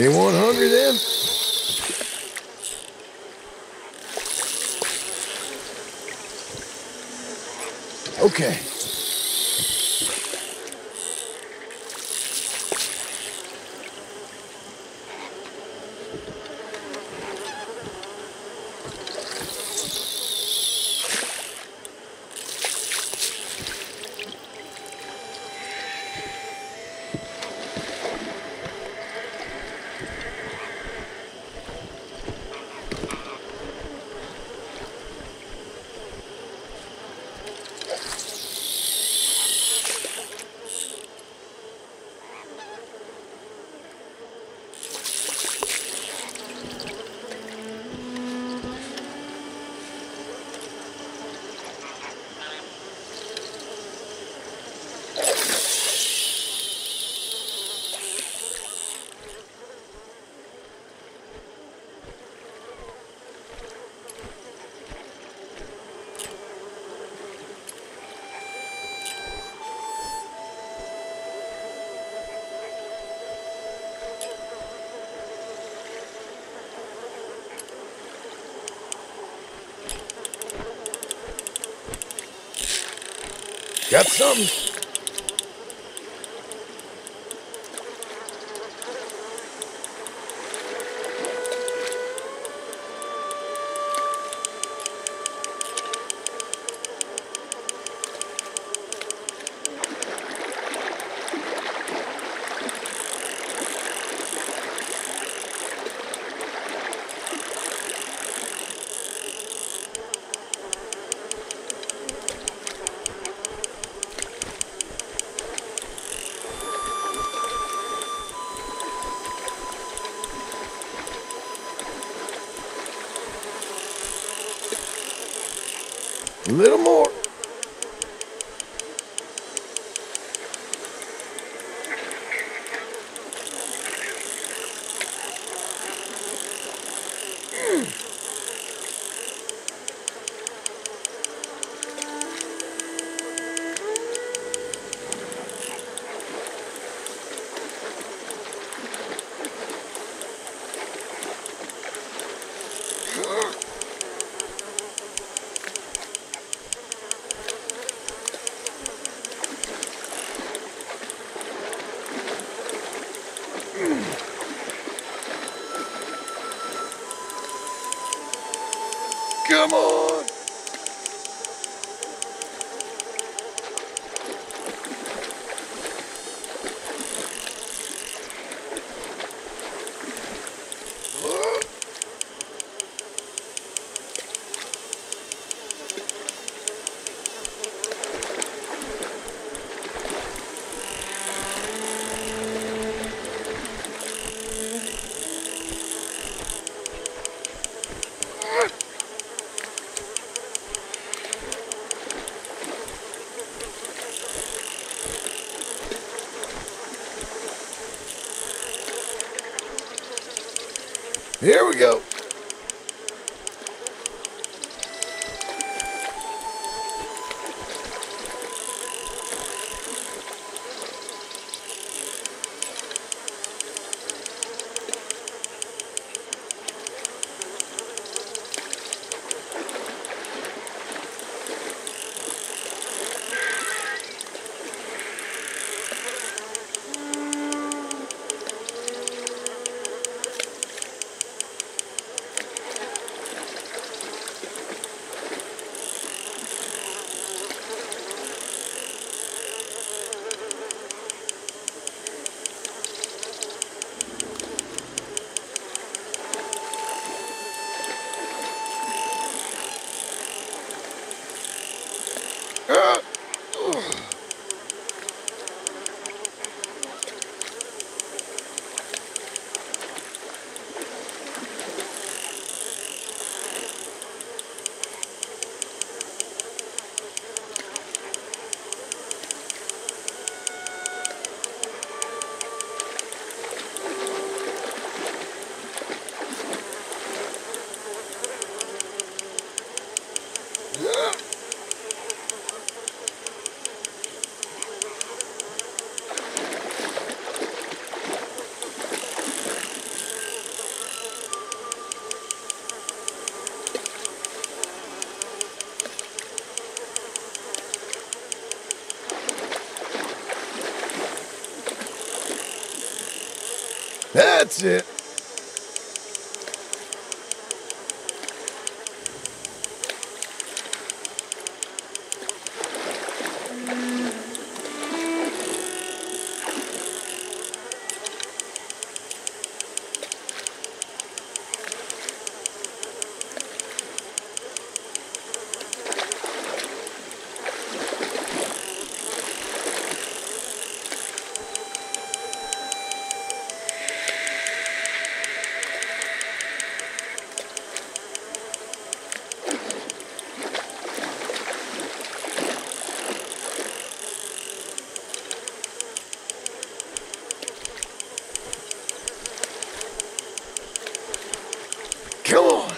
Anyone hungry then? Okay. Got something. Little more. Come on. Here we go. That's it. Come on.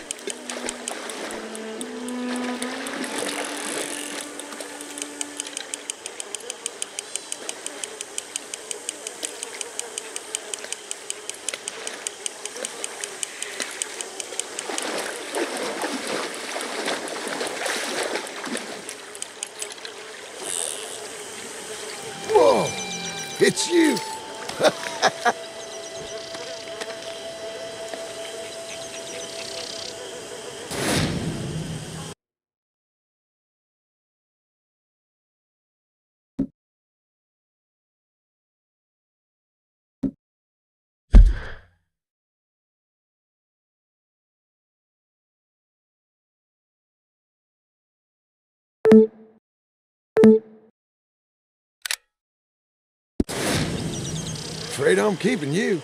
Whoa, it's you. Afraid I'm keeping you.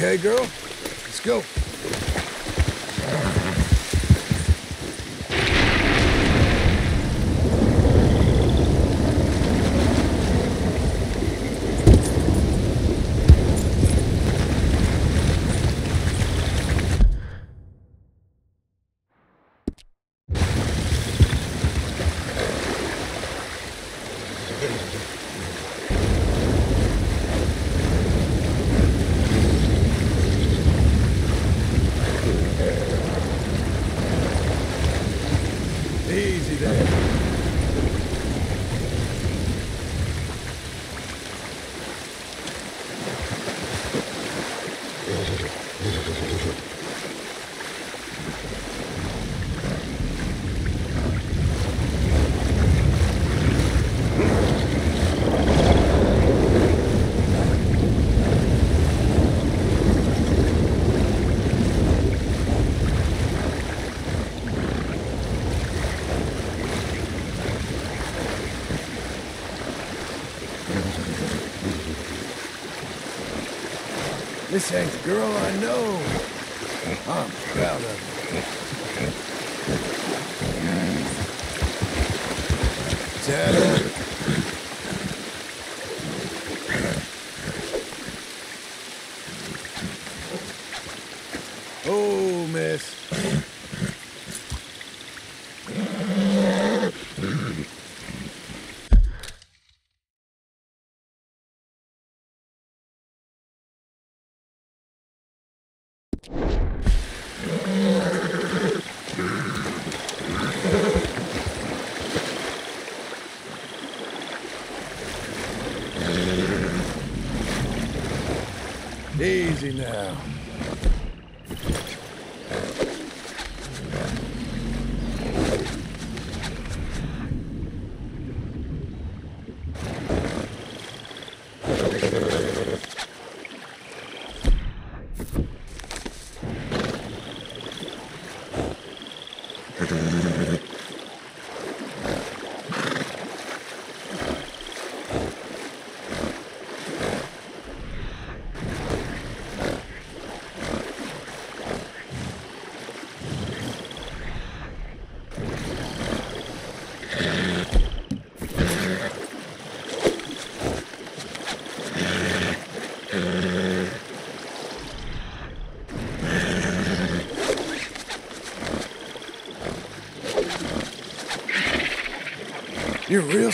Okay, girl? The girl I know. I'm proud of her. Tara. Oh, miss. Easy now. You're real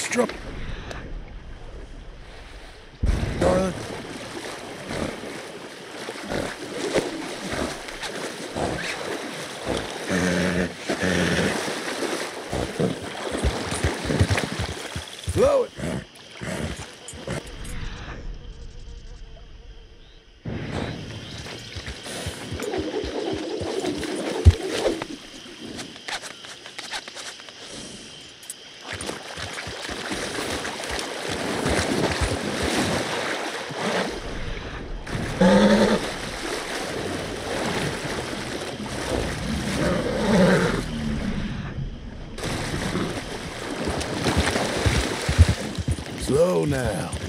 now.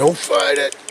Don't fight it.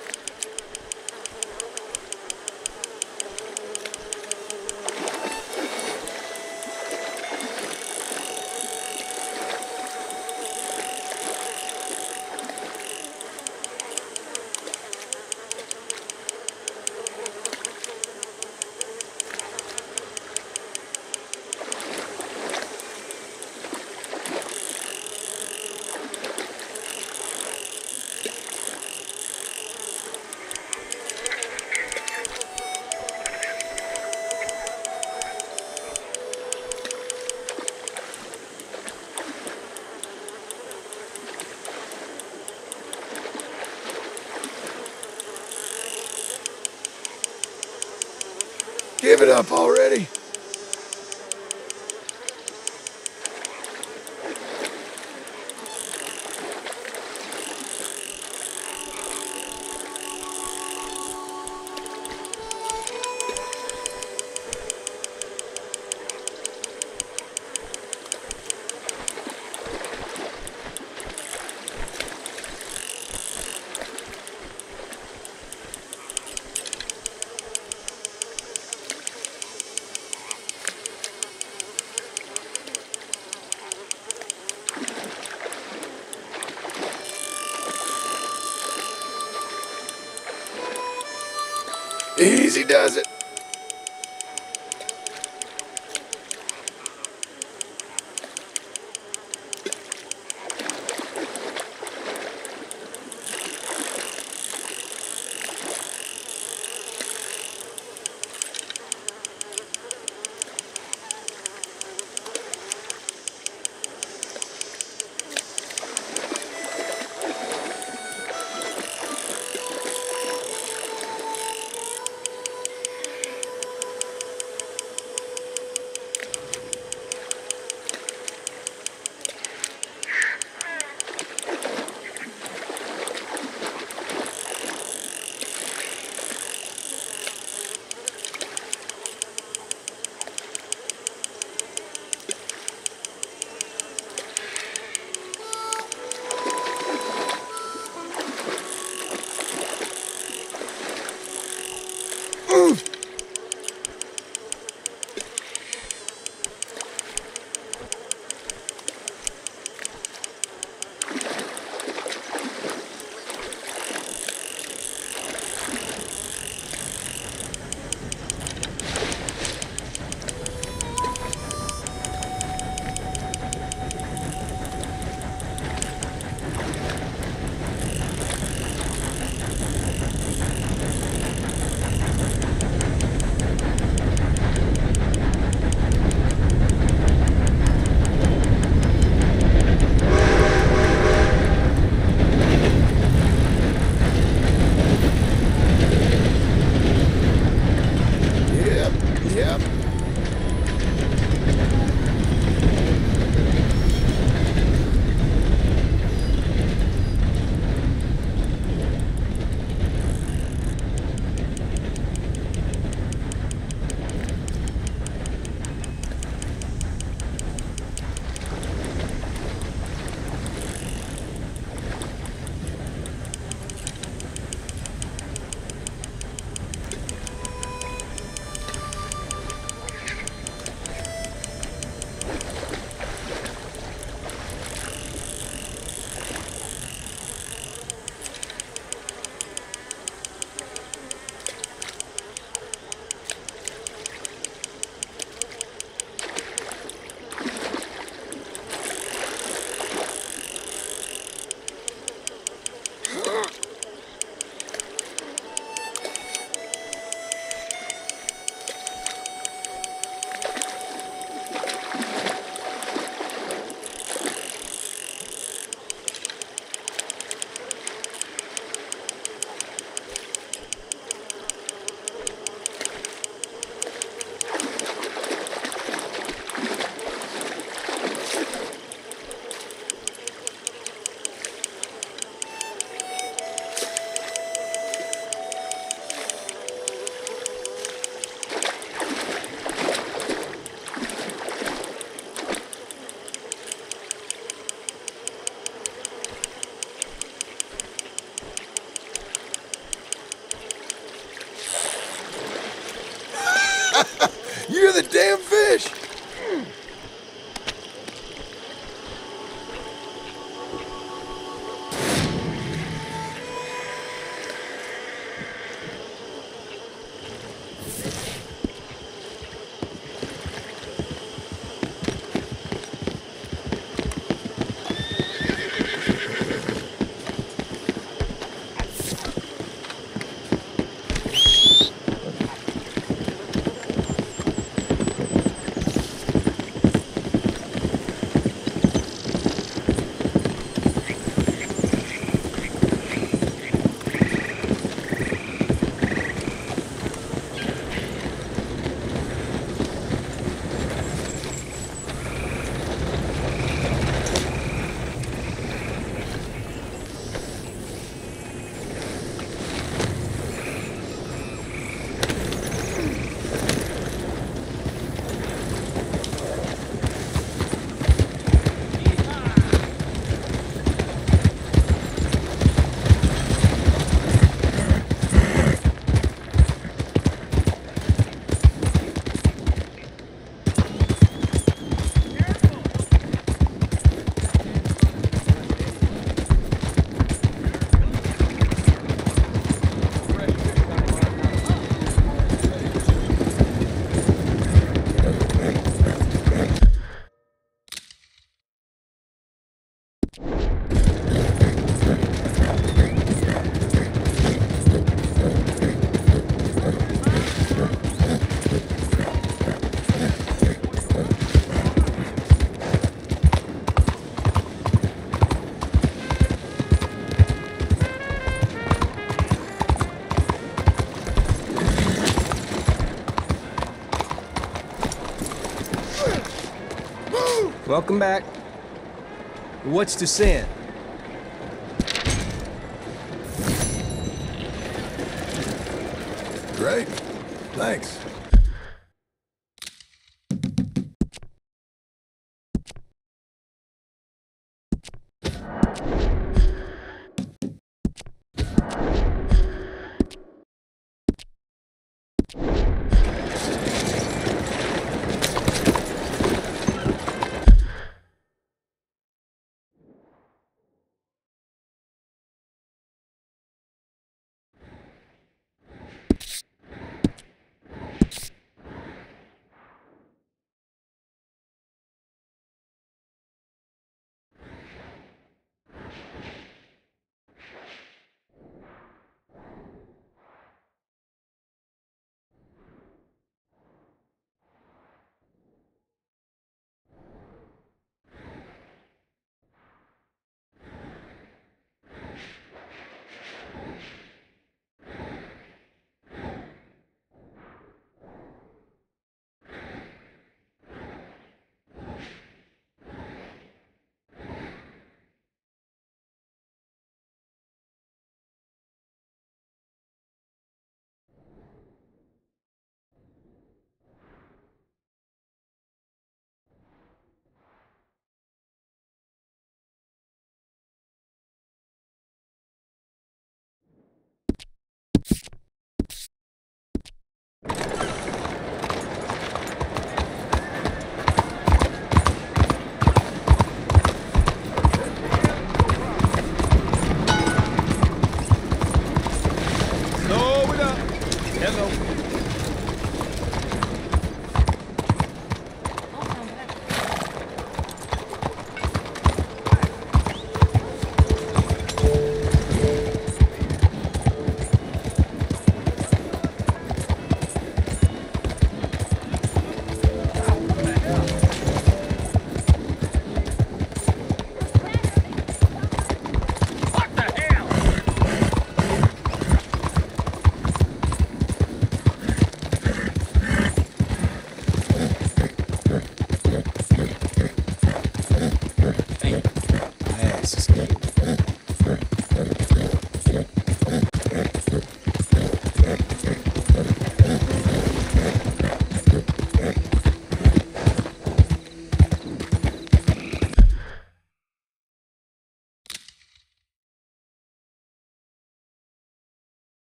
Does it. Welcome back. What's to sin?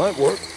Might work.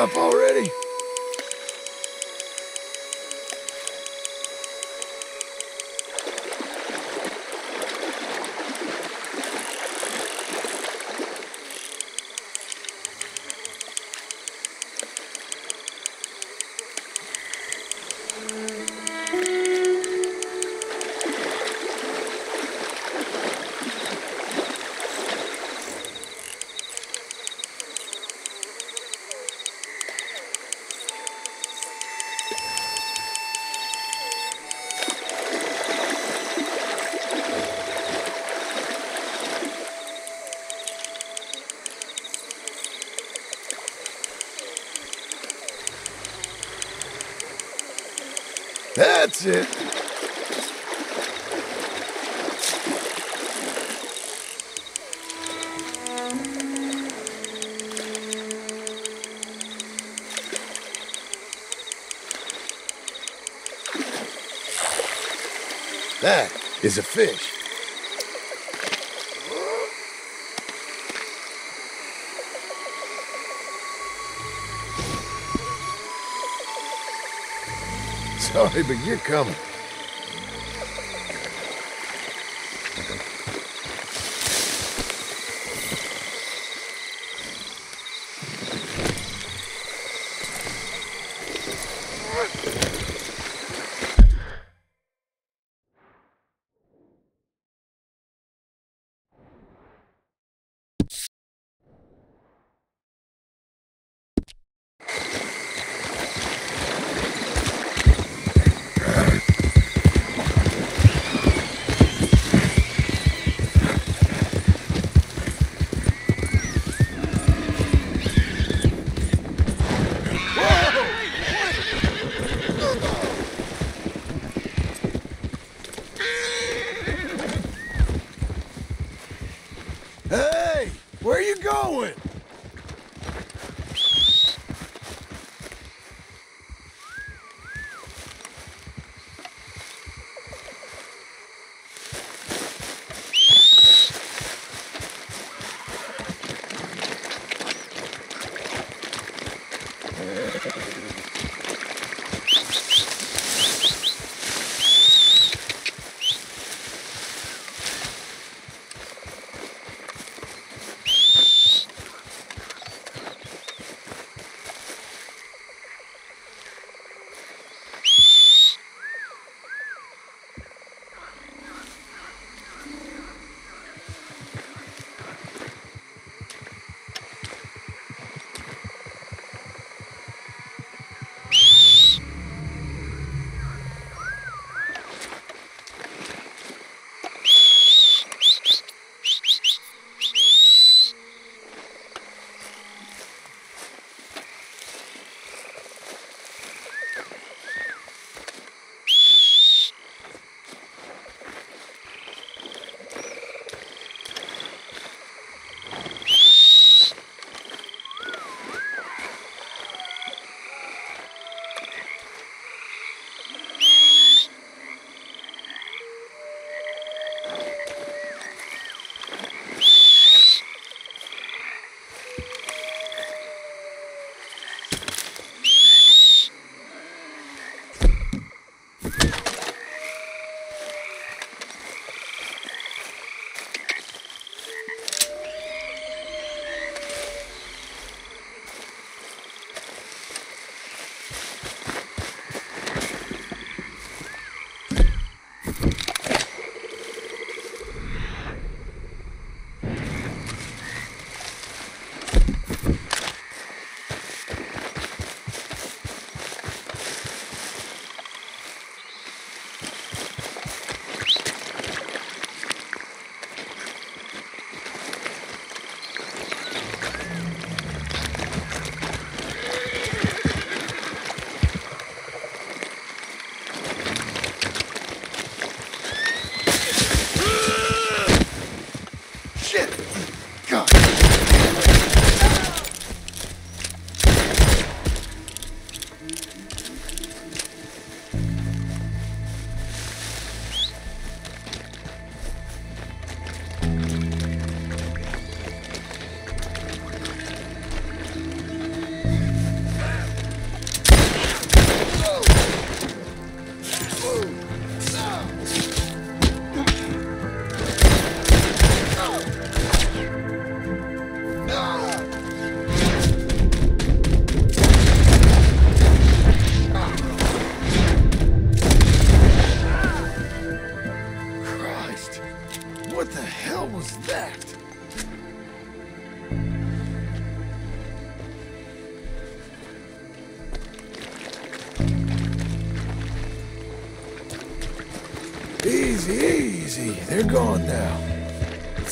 Up already. That's it. That is a fish. Sorry, but you're coming.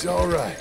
All right.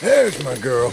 There's my girl.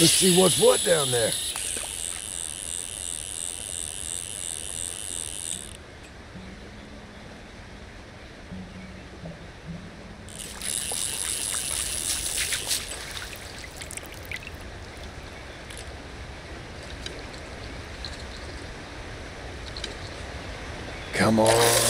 Let's see what's what down there. Come on.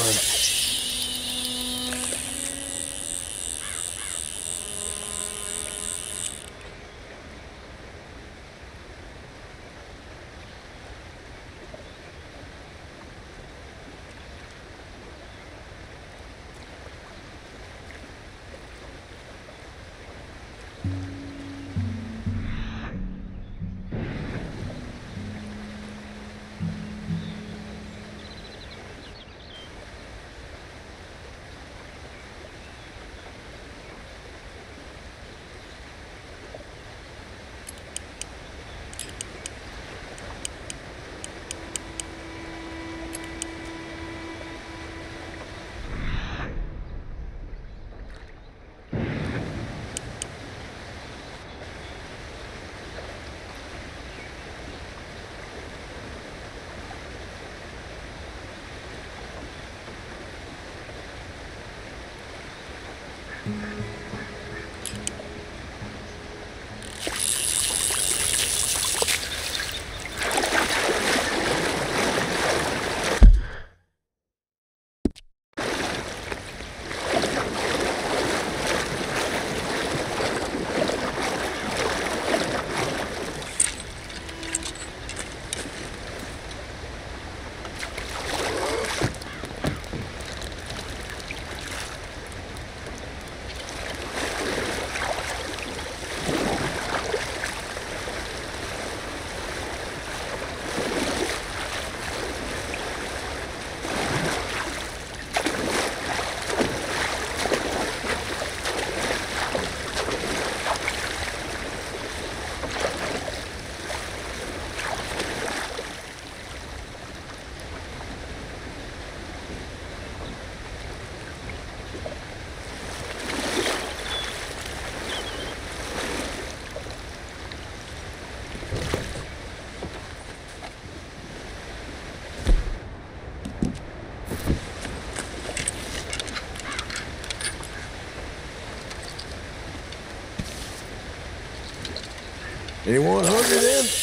Anyone hungry then?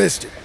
Missed it.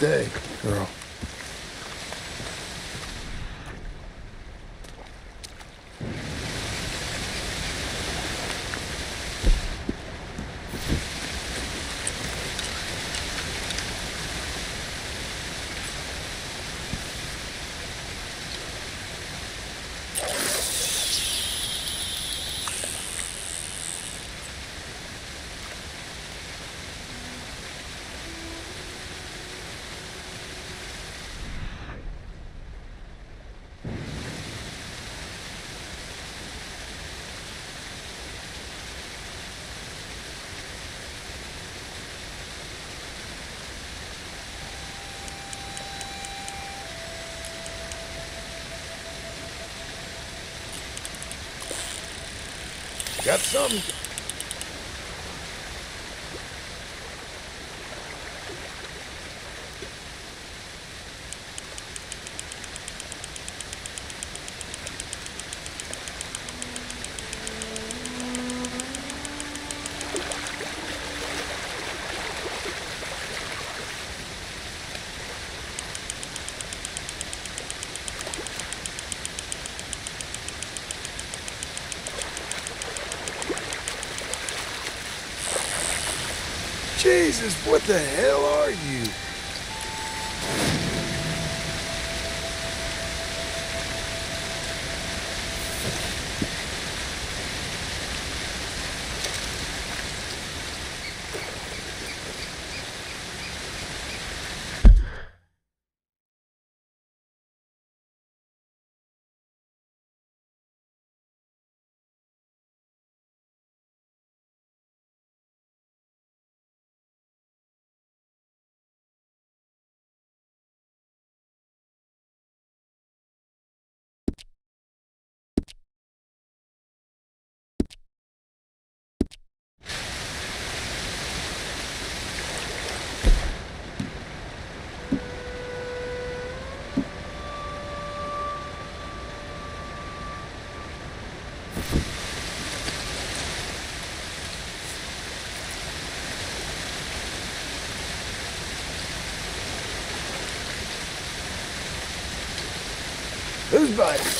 Stay, Got something? Jesus, what the hell are you? Who's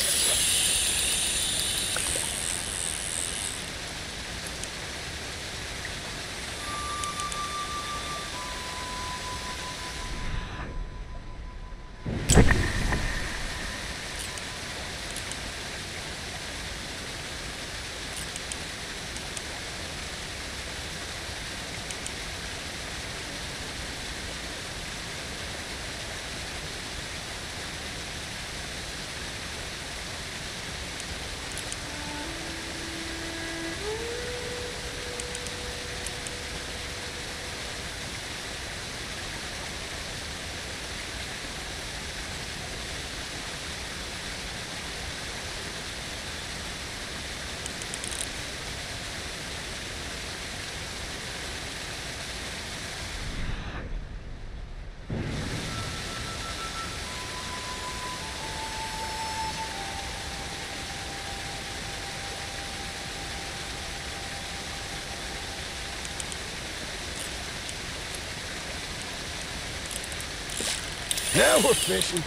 Now we're fishing.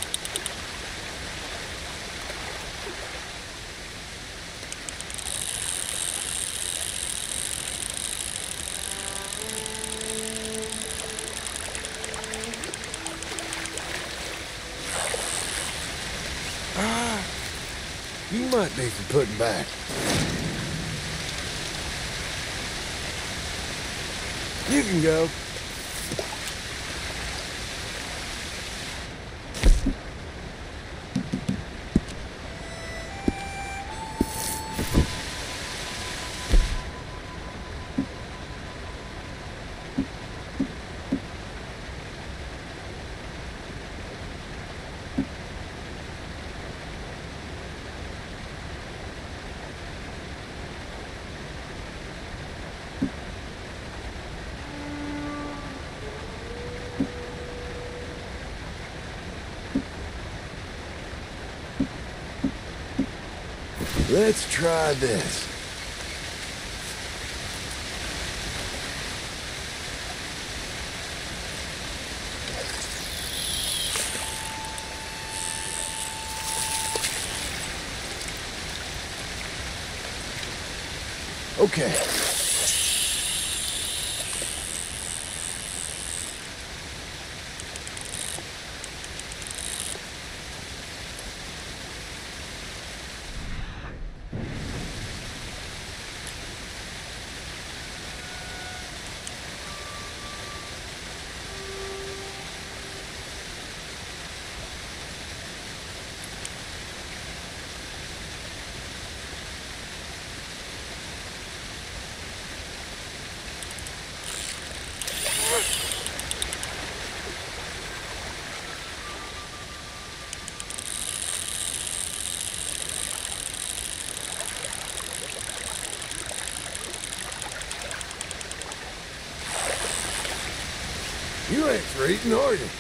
Ah, you might need some putting back. You can go. Let's try this. Okay. You ain't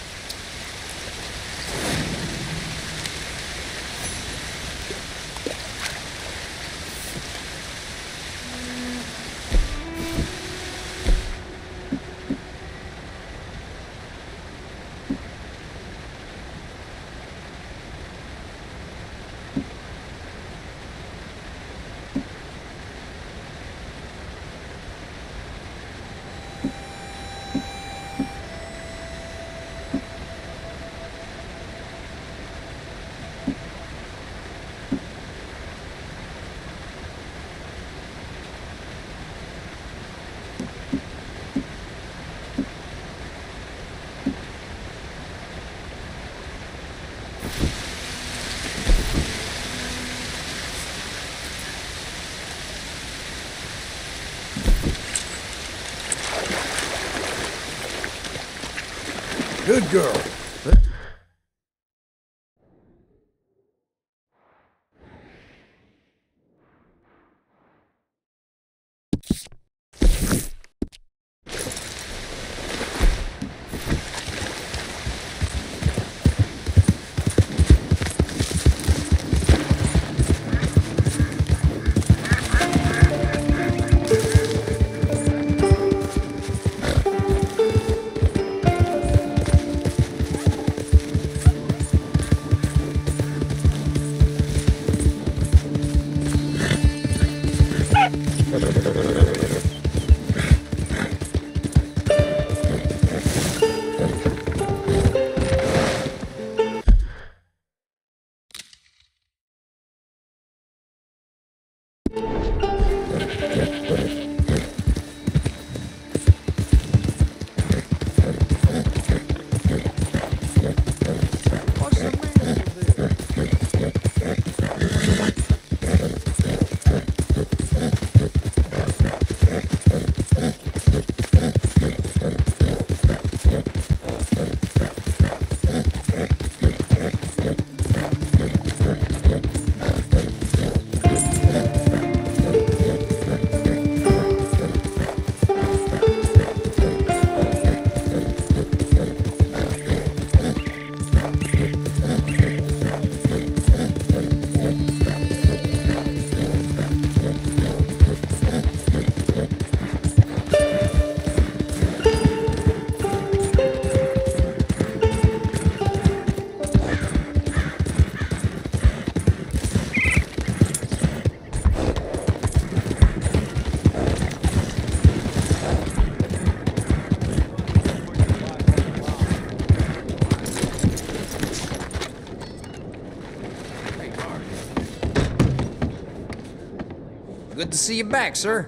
see you back, sir.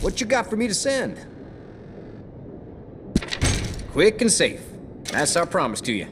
What you got for me to send? Quick and safe. That's our promise to you.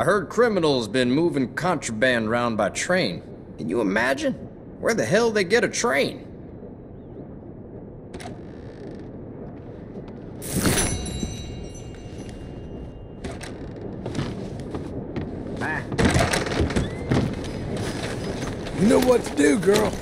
I heard criminals been moving contraband around by train. Can you imagine? Where the hell they get a train? You know what to do, girl.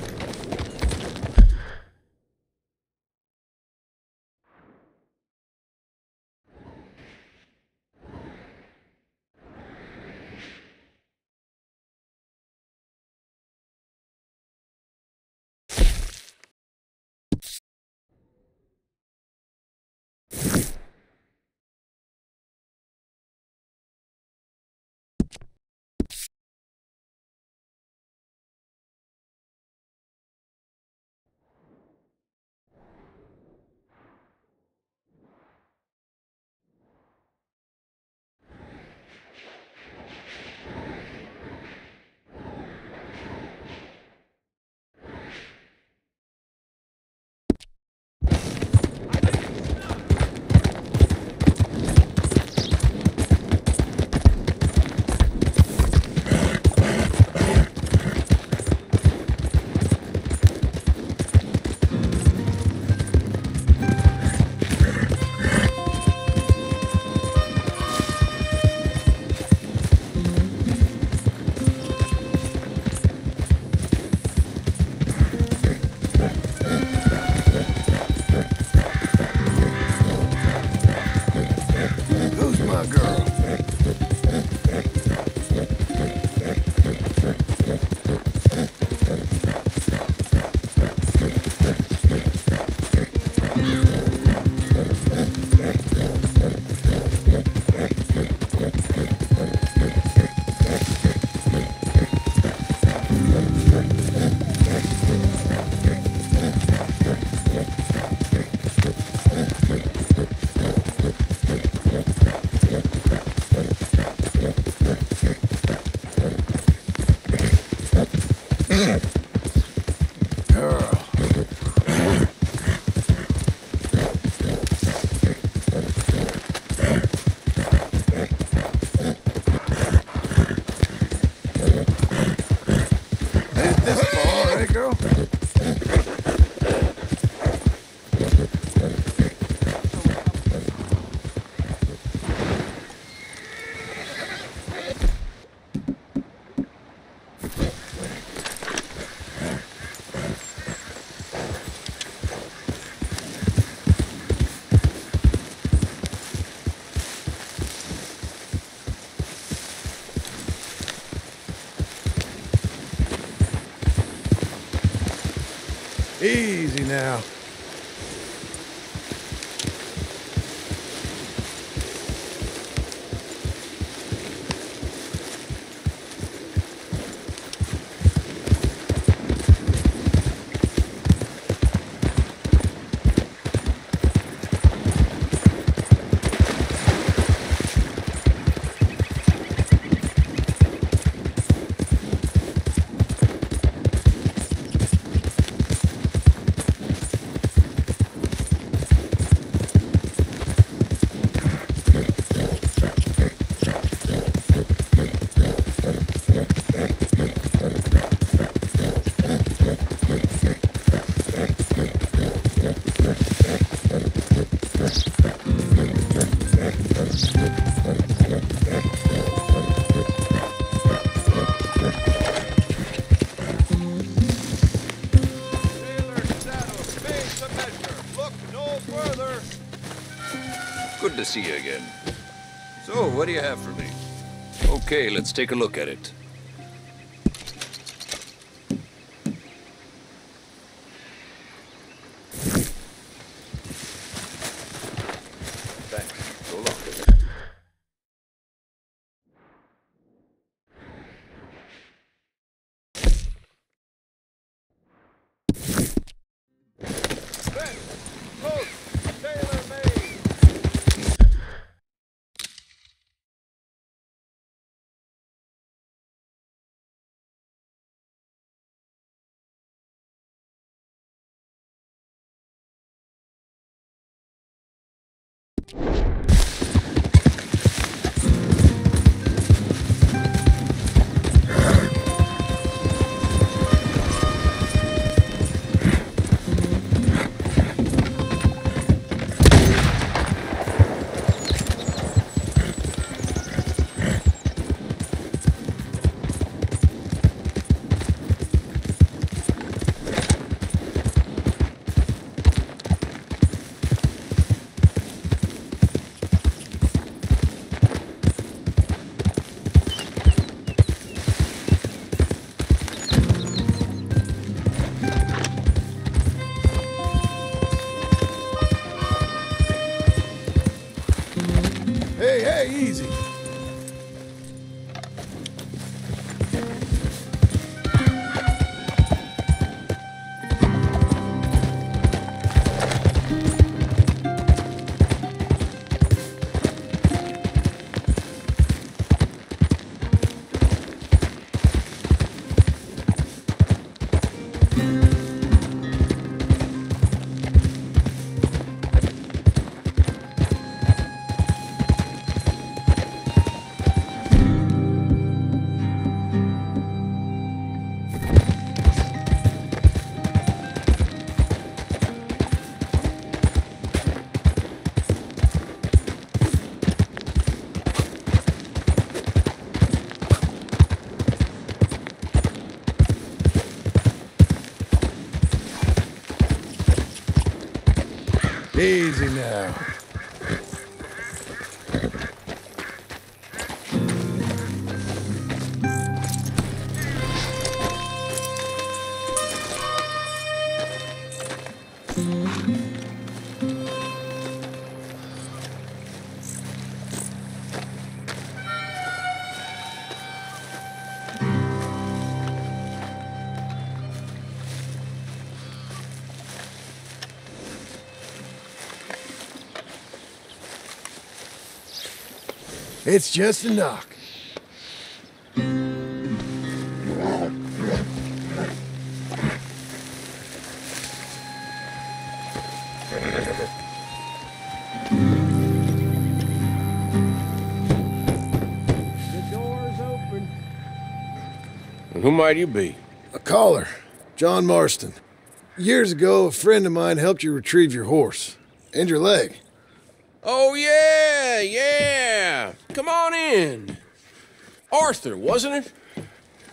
See you again. So, what do you have for me? Okay, let's take a look at it. Easy now. It's just a knock. The door's open. And who might you be? A caller, John Marston. Years ago, a friend of mine helped you retrieve your horse and your leg. Oh, yeah, yeah. Come on in. Arthur, wasn't it?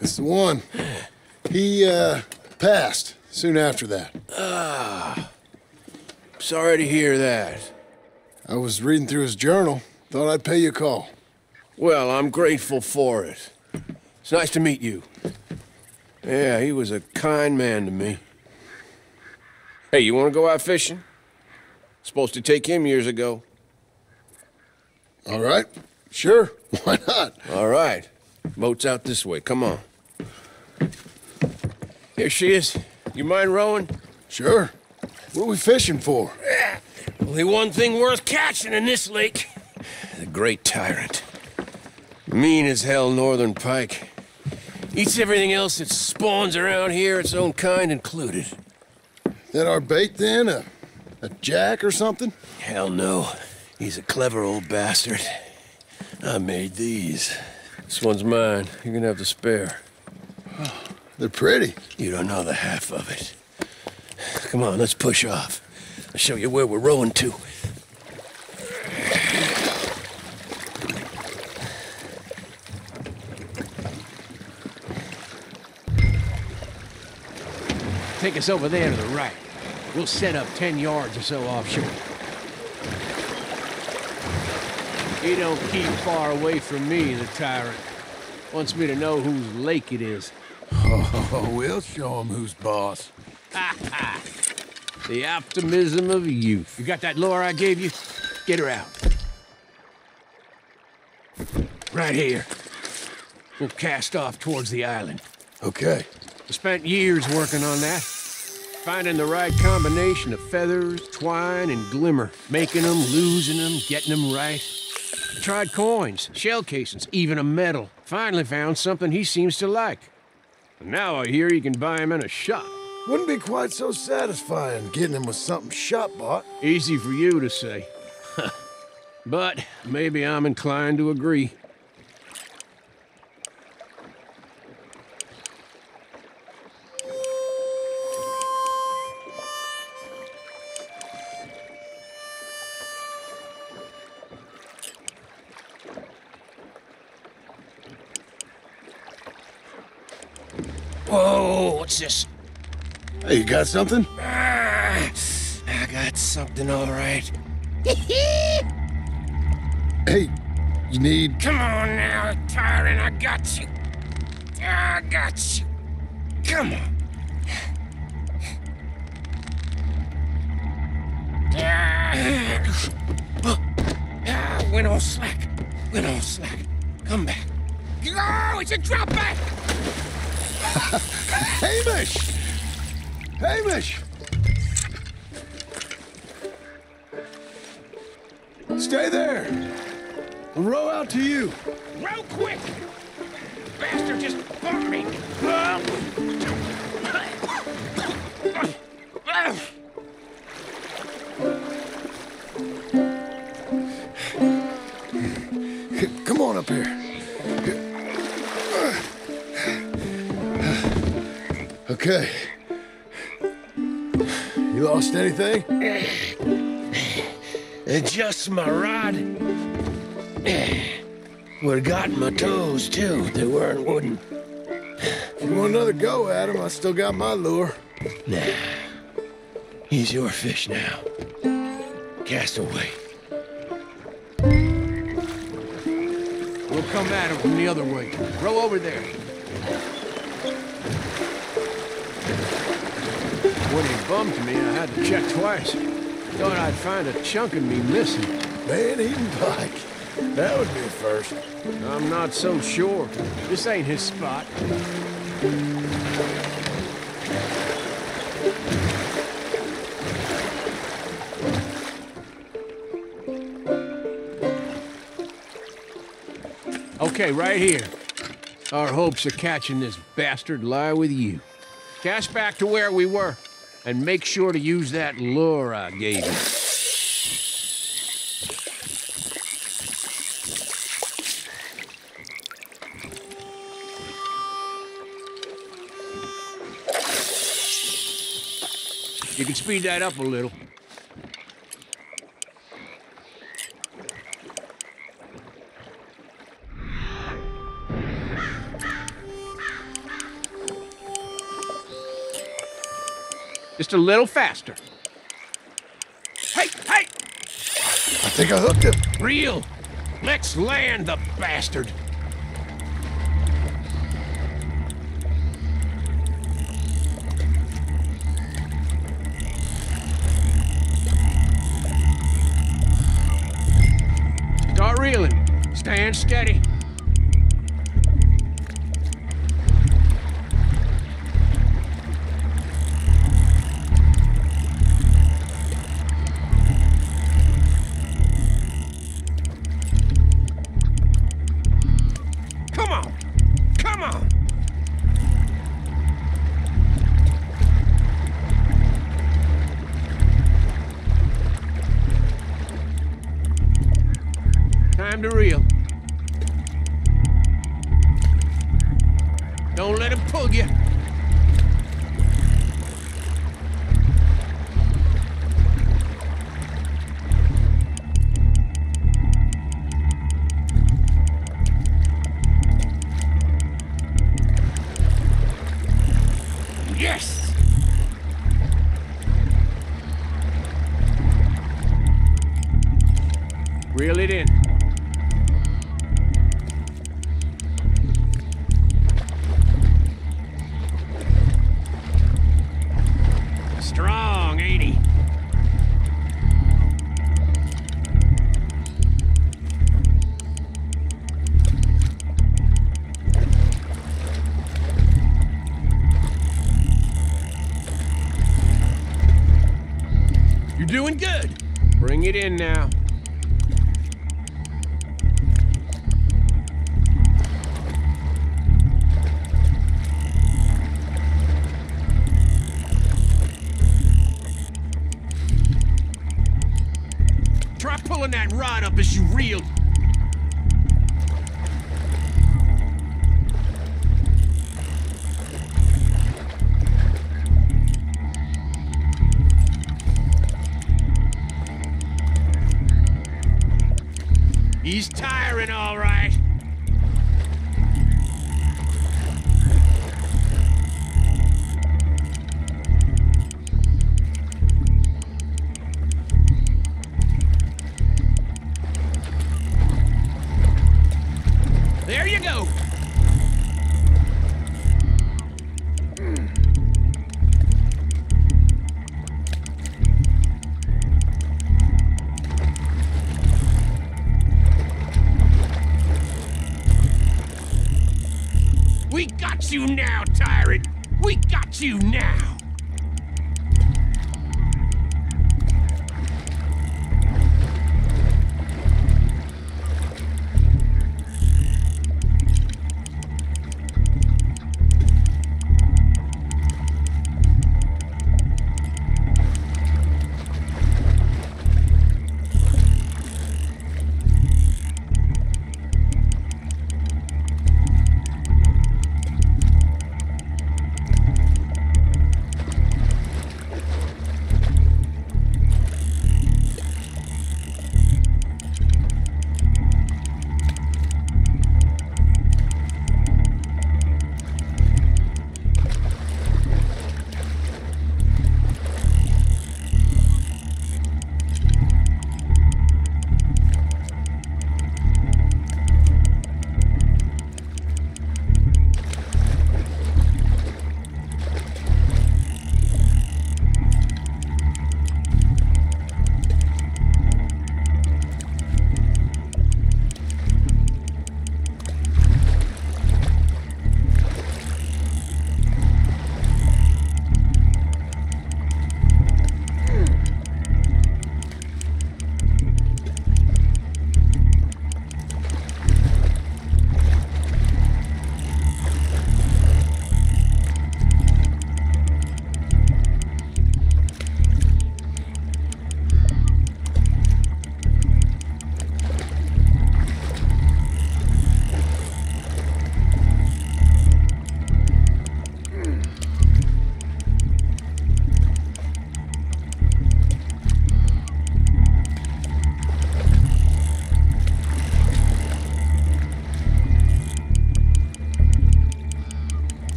That's the one. He, uh, passed soon after that. Ah. Sorry to hear that. I was reading through his journal. Thought I'd pay you a call. Well, I'm grateful for it. It's nice to meet you. Yeah, he was a kind man to me. Hey, you want to go out fishing? Supposed to take him years ago. All right. Sure. Why not? All right. Boat's out this way. Come on. Here she is. You mind rowing? Sure. What are we fishing for? Only one thing worth catching in this lake. The Great Tyrant. Mean as hell northern pike. Eats everything else that spawns around here, its own kind included. That our bait then? A, a jack or something? Hell no. He's a clever old bastard. I made these. This one's mine. You're gonna have to spare. They're pretty. You don't know the half of it. Come on, let's push off. I'll show you where we're rowing to. Take us over there to the right. We'll set up 10 yards or so offshore. He don't keep far away from me, the tyrant. Wants me to know whose lake it is. Oh, we'll show him who's boss. The optimism of youth. You got that lure I gave you? Get her out. Right here. We'll cast off towards the island. Okay. I spent years working on that. Finding the right combination of feathers, twine, and glimmer. Making them, losing them, getting them right. Tried coins, shell casings, even a medal. Finally found something he seems to like. And now I hear you can buy him in a shop. Wouldn't be quite so satisfying getting him with something shop bought. Easy for you to say. but maybe I'm inclined to agree. Whoa, what's this? Hey, you got something? Ah, I got something all right. Hey, you need. Come on now, tyrant, I got you. I got you. Come on. Ah, went on slack. Went on slack. Come back. Oh, it's a drop back! Hamish! Hamish! Stay there. We'll row out to you. Real quick! Bastard just bumped me! Come on up here. Okay. You lost anything? Just my rod. Would've gotten my toes, too. They weren't wooden. If you want another go at him, I still got my lure. Nah. He's your fish now. Cast away. We'll come at him from the other way. Row over there. When he bumped me, I had to check twice. Thought I'd find a chunk of me missing. Man-eating pike. That would be a first. I'm not so sure. This ain't his spot. Okay, right here. Our hopes of catching this bastard lie with you. Cast back to where we were, and make sure to use that lure I gave you. You can speed that up a little. Just a little faster. Hey, hey! I think I hooked him. Real. Let's land the bastard. Start reeling. Stand steady.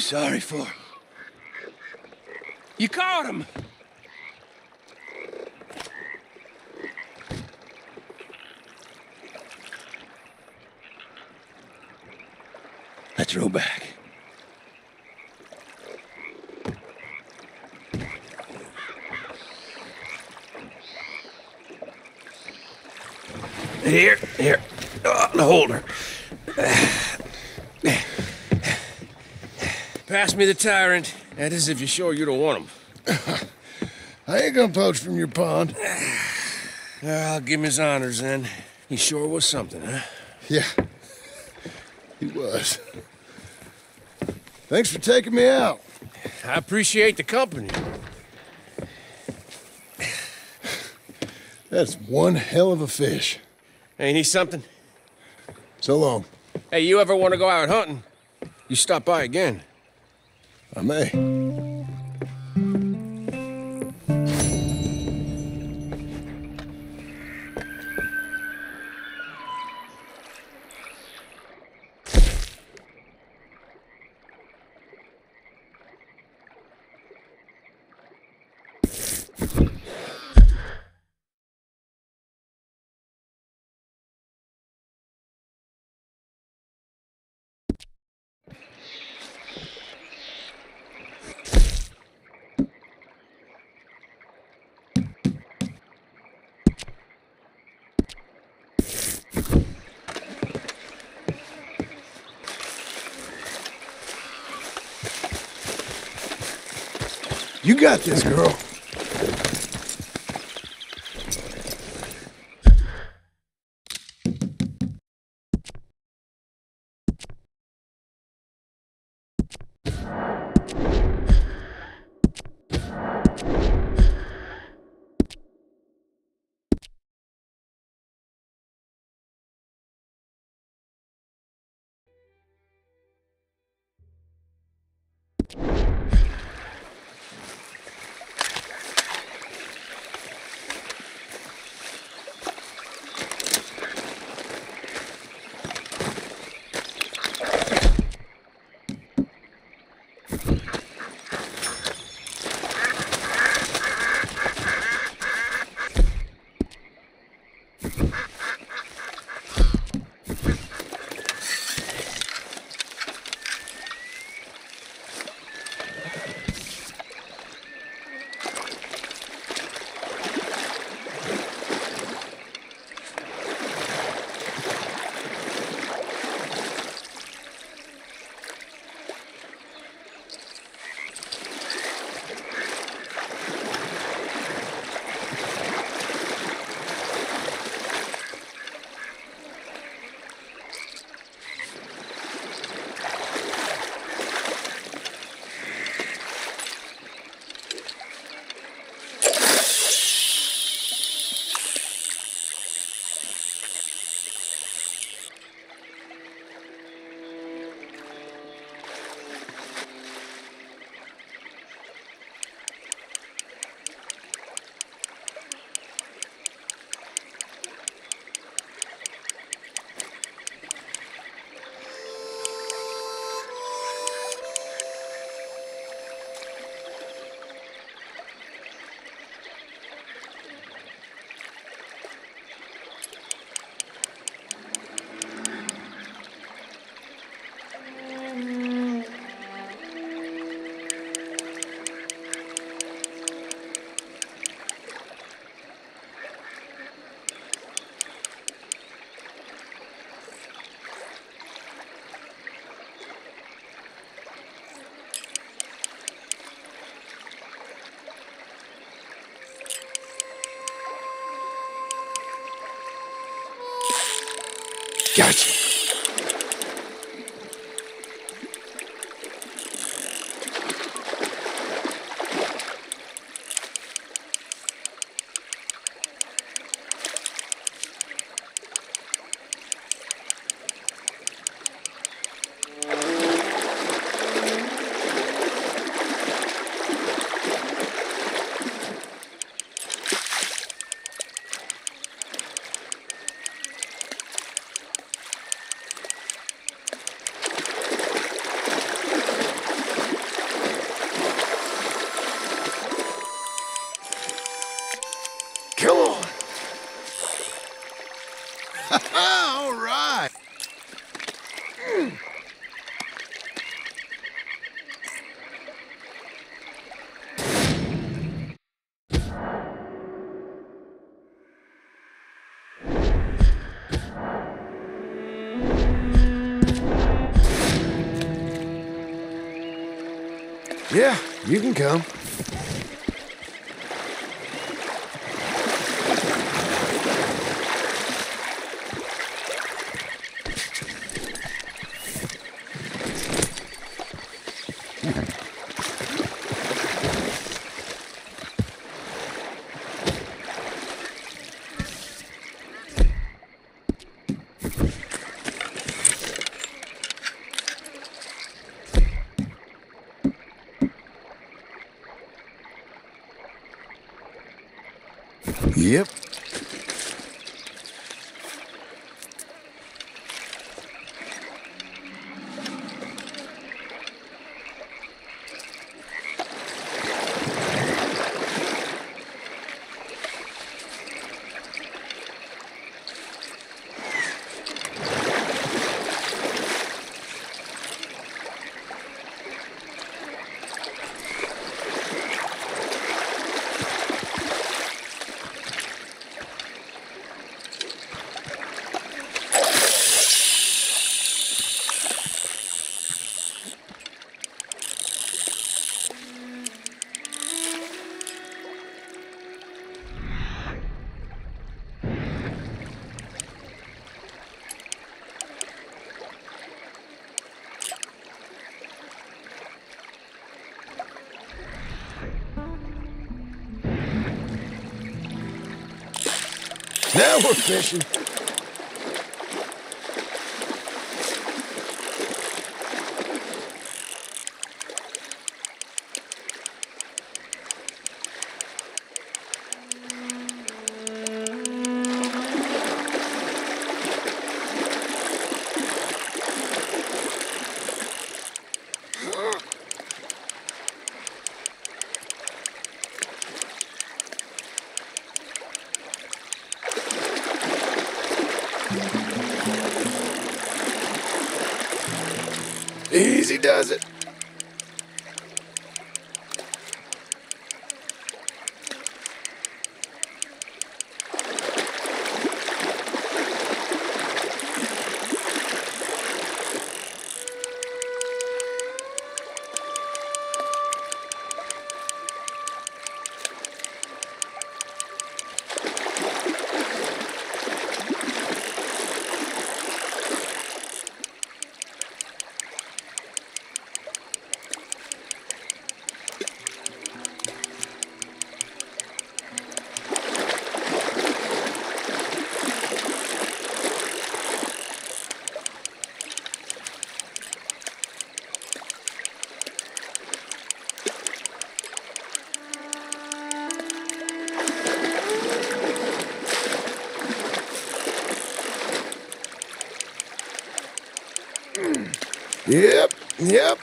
Sorry for? You caught him! Let's row back. Here, here. Oh, the holder. Pass me the tyrant. That is if you're sure you don't want him. I ain't gonna poach from your pond. I'll give him his honors then. He sure was something, huh? Yeah, he was. Thanks for taking me out. I appreciate the company. That's one hell of a fish. Ain't he something? So long. Hey, you ever want to go out hunting? You stop by again. I may. Got this, girl. gerçek. Yeah, you can come. Yep. Now we're fishing. Easy does it. Yep, yep.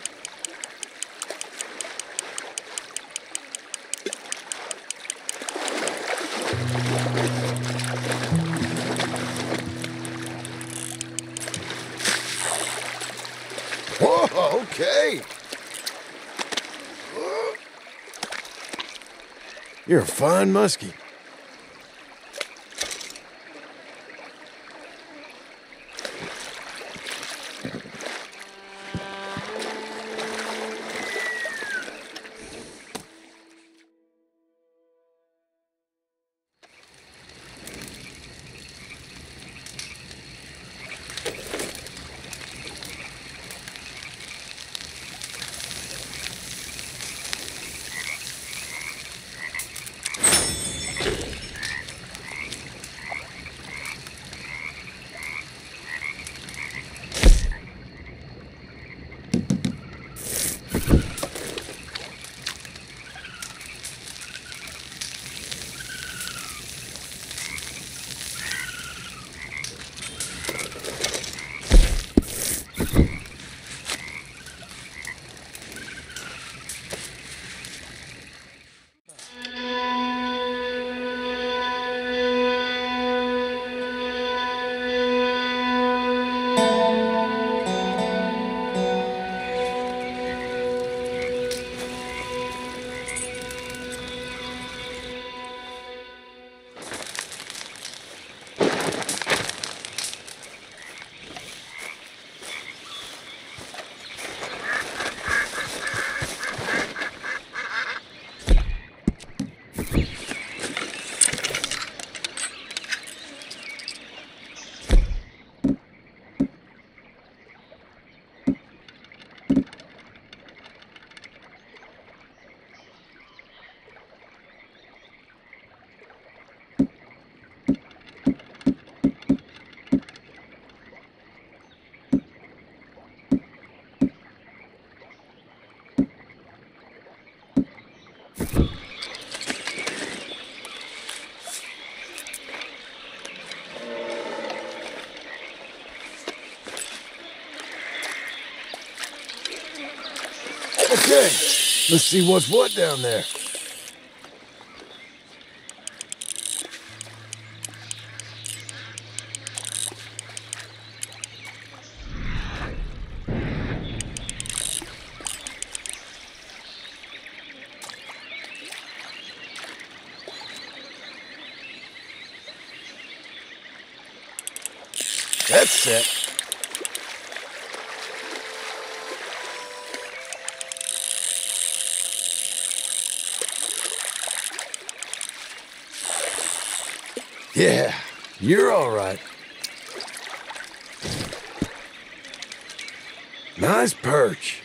Whoa, okay. You're a fine muskie. Okay, let's see what's what down there. You're all right. Nice perch.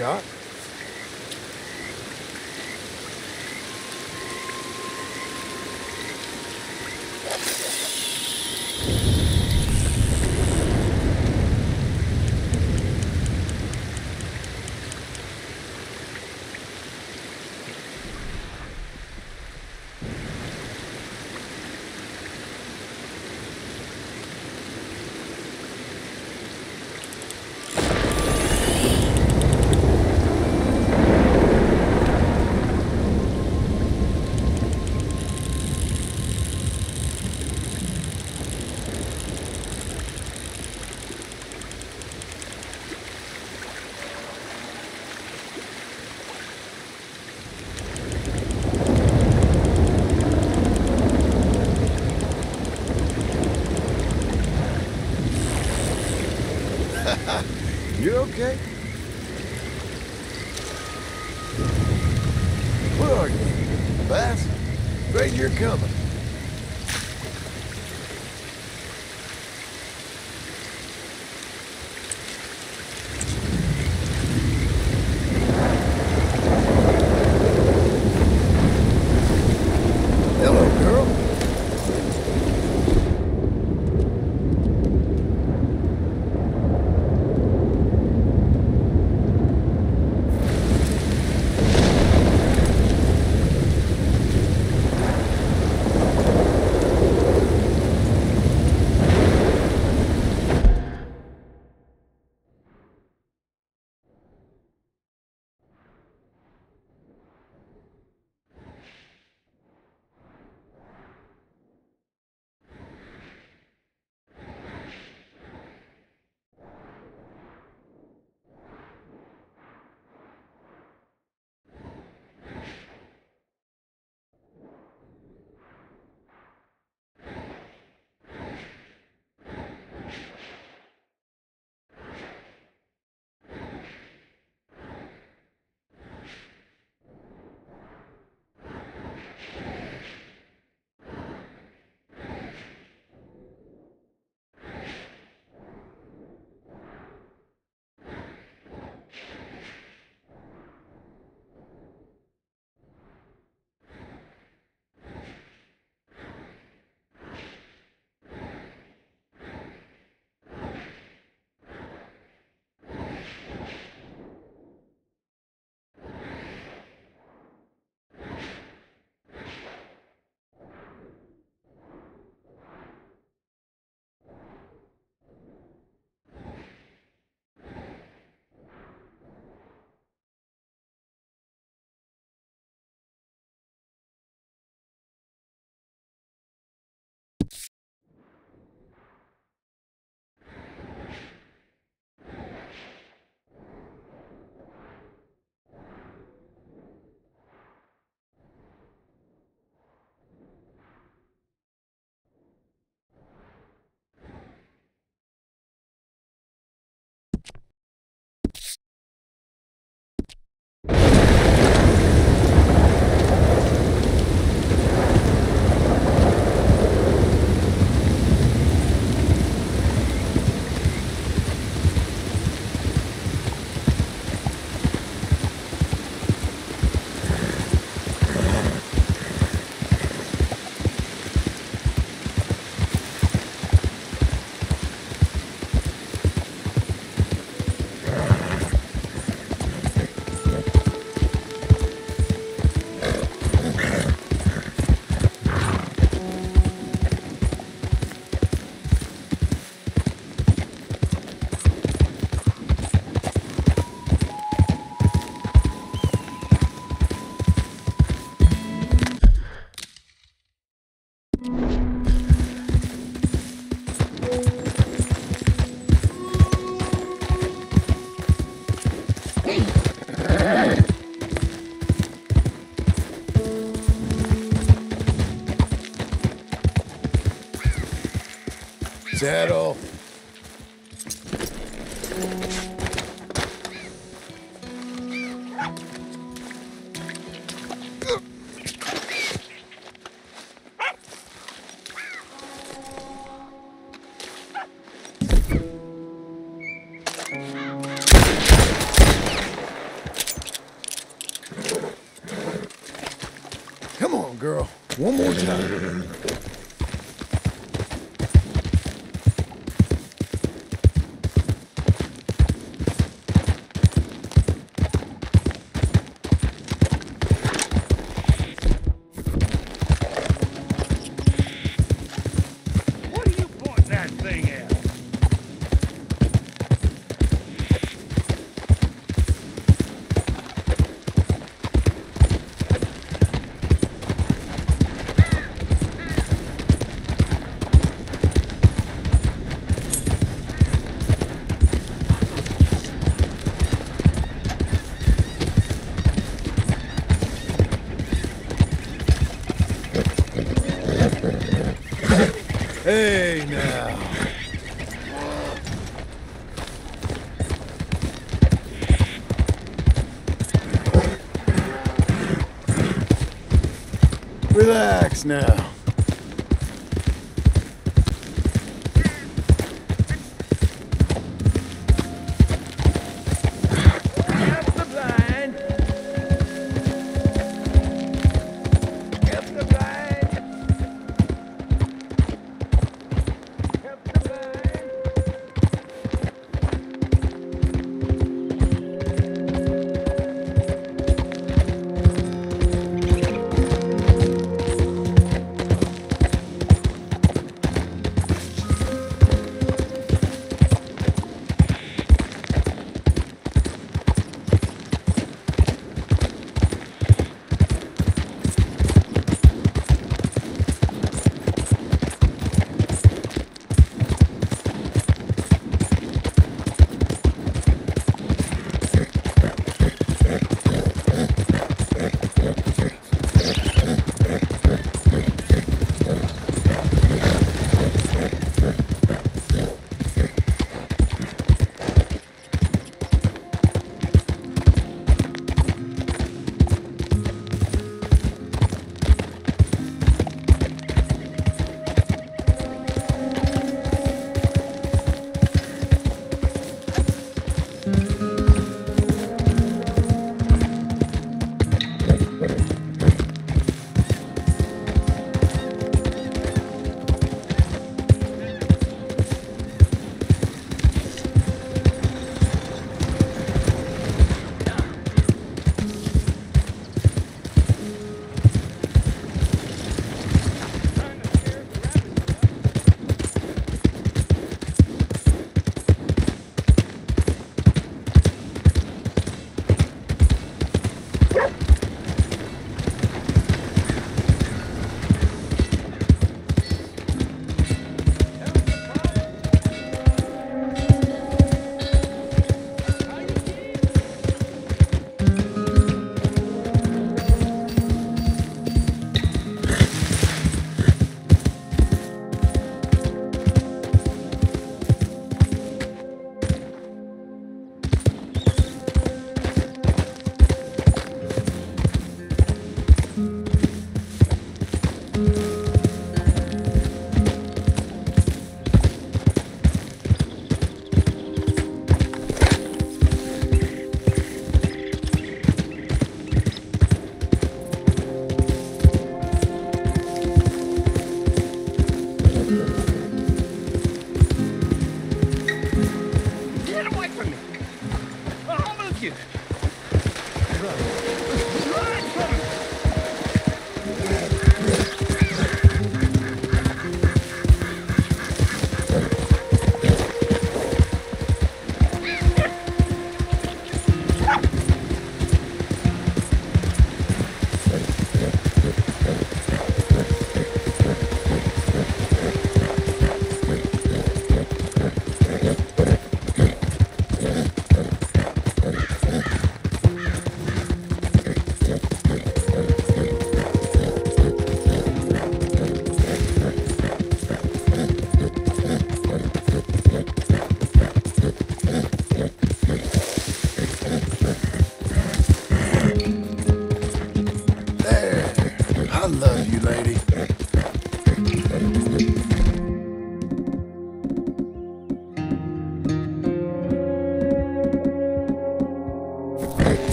Shot. zero. Now.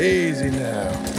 Easy now.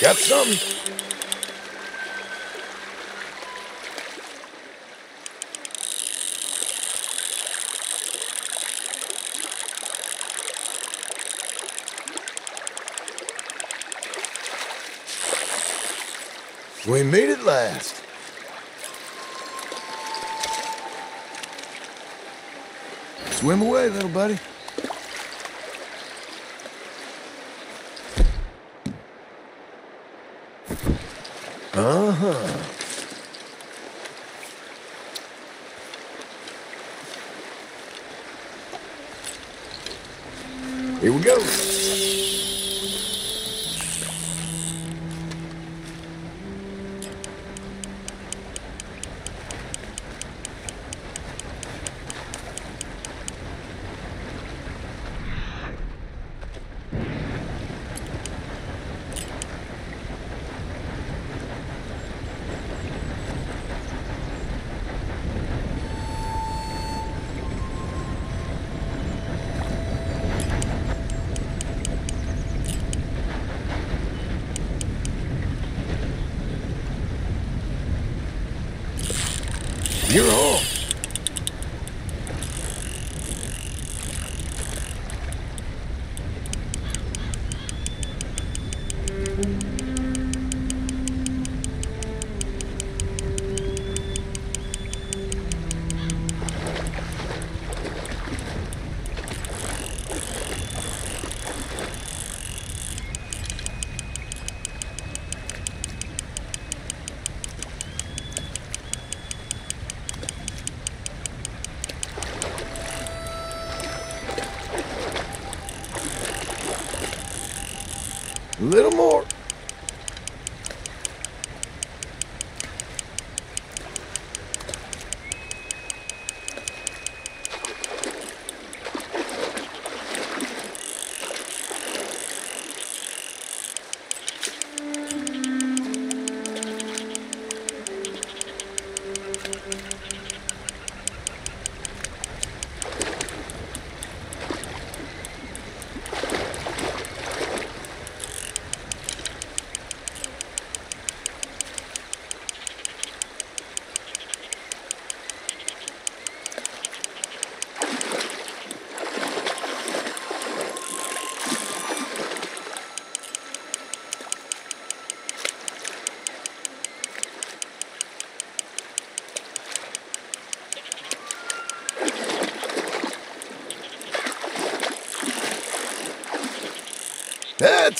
Got something? We meet at last. Swim away, little buddy.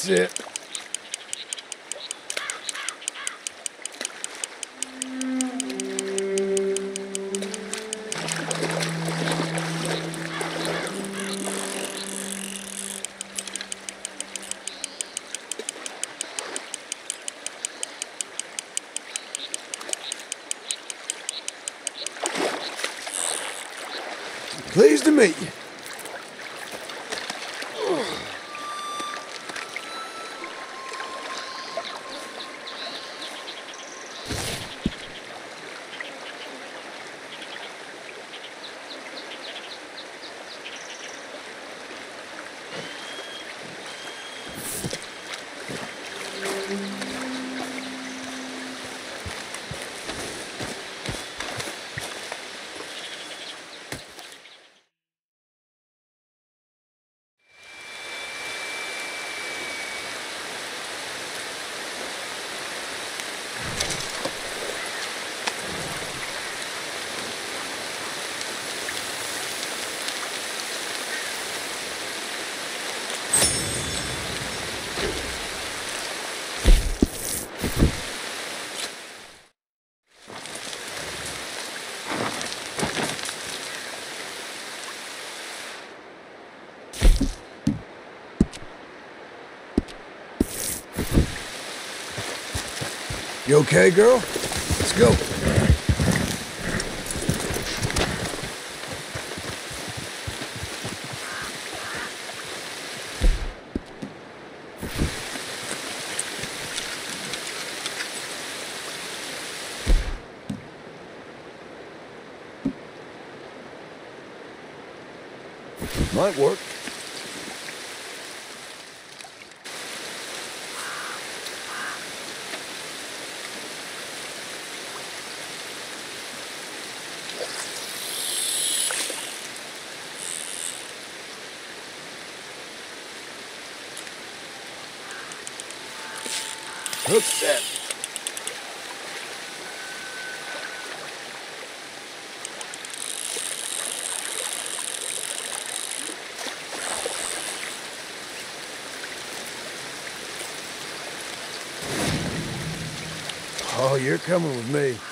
That's it. Pleased to meet you. You okay, girl? Let's go. Might work. Set. Oh, you're coming with me.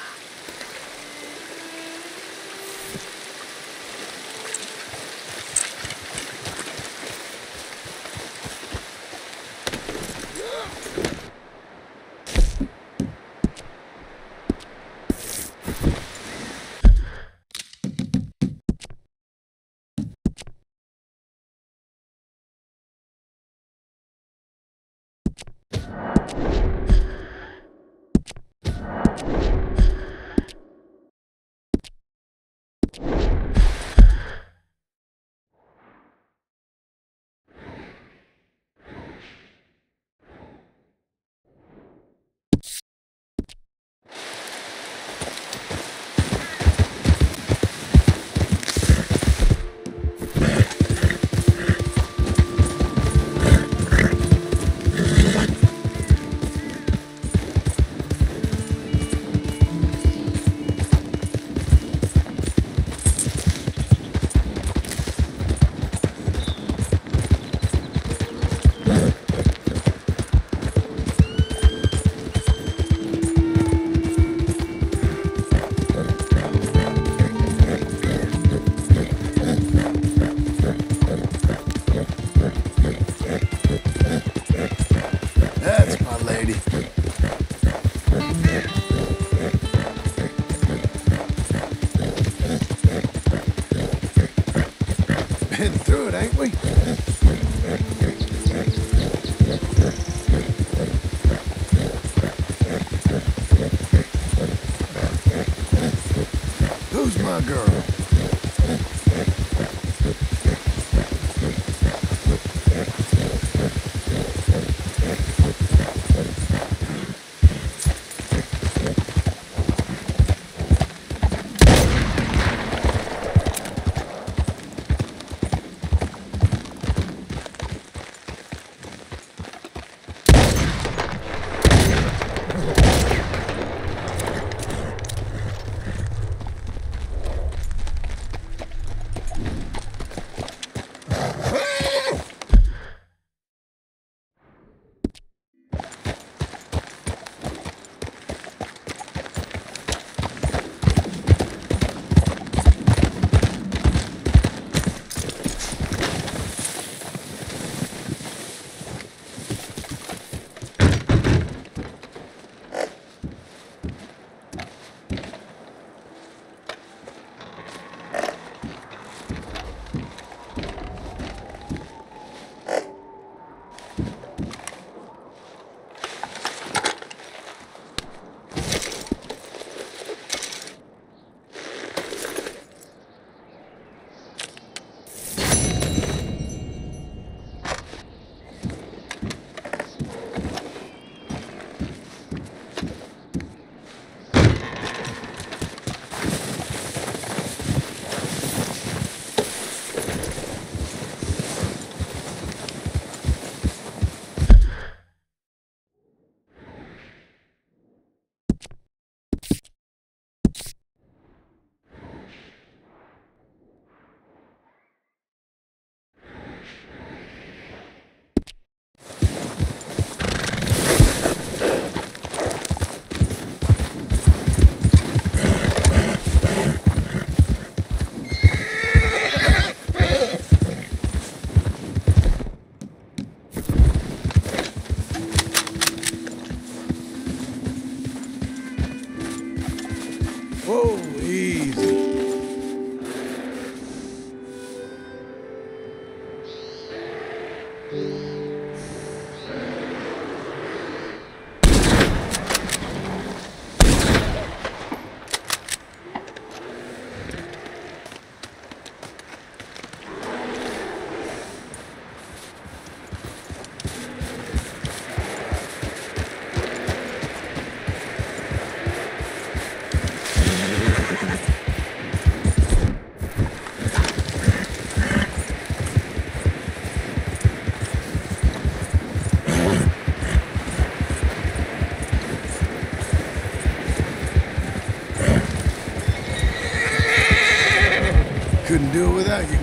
Whoa.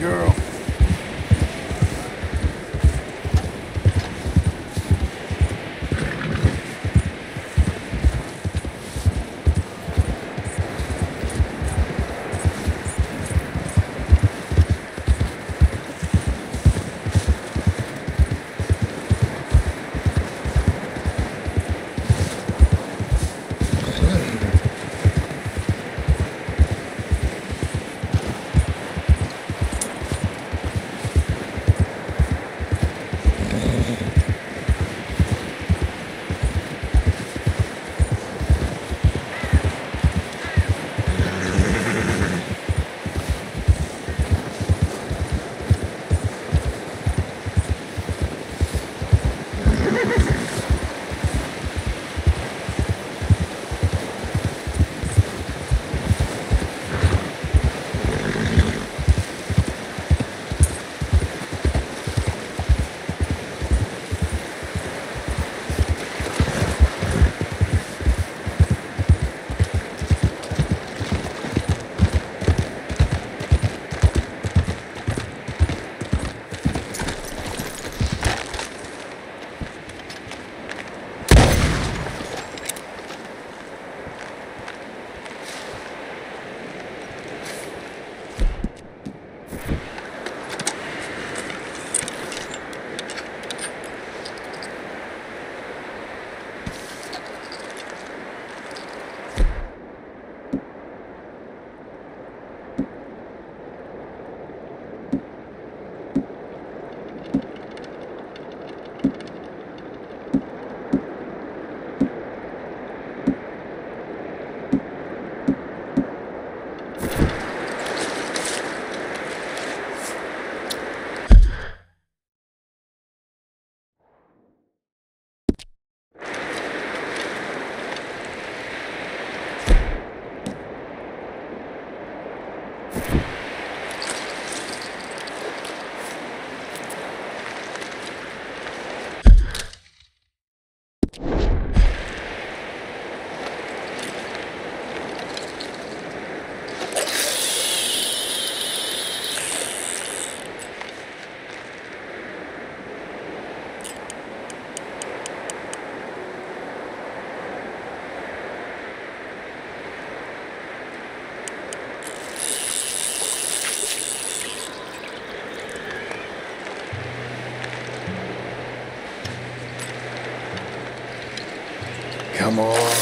Girl. Come on.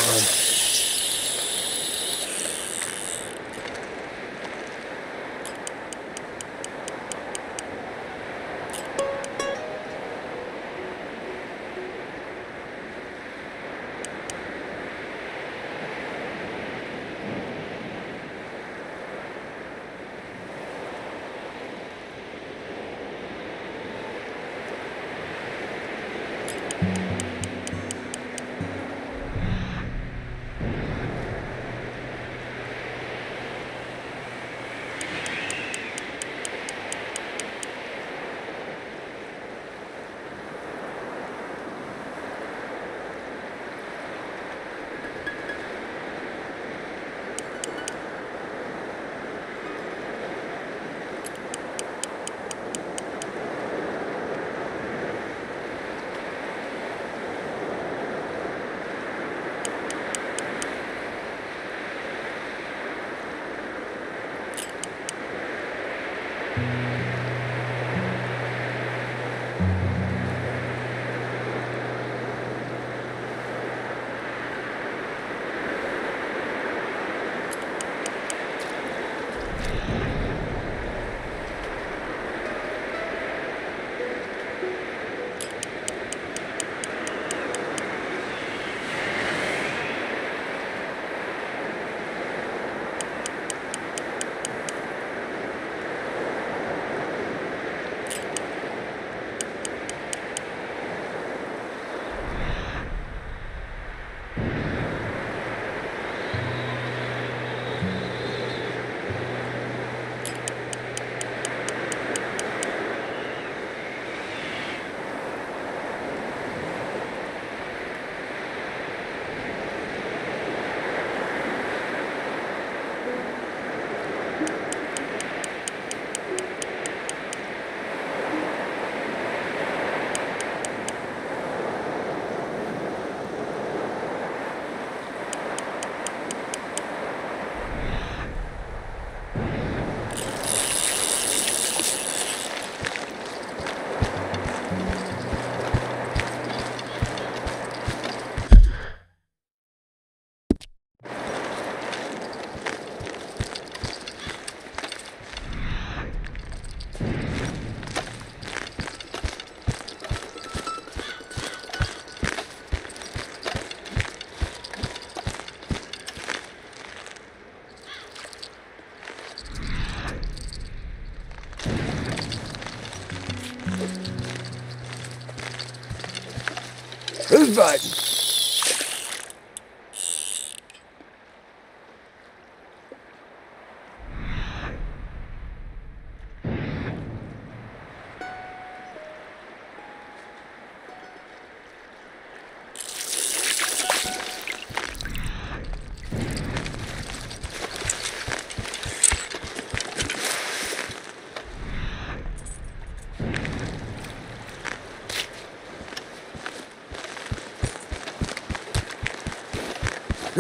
Who's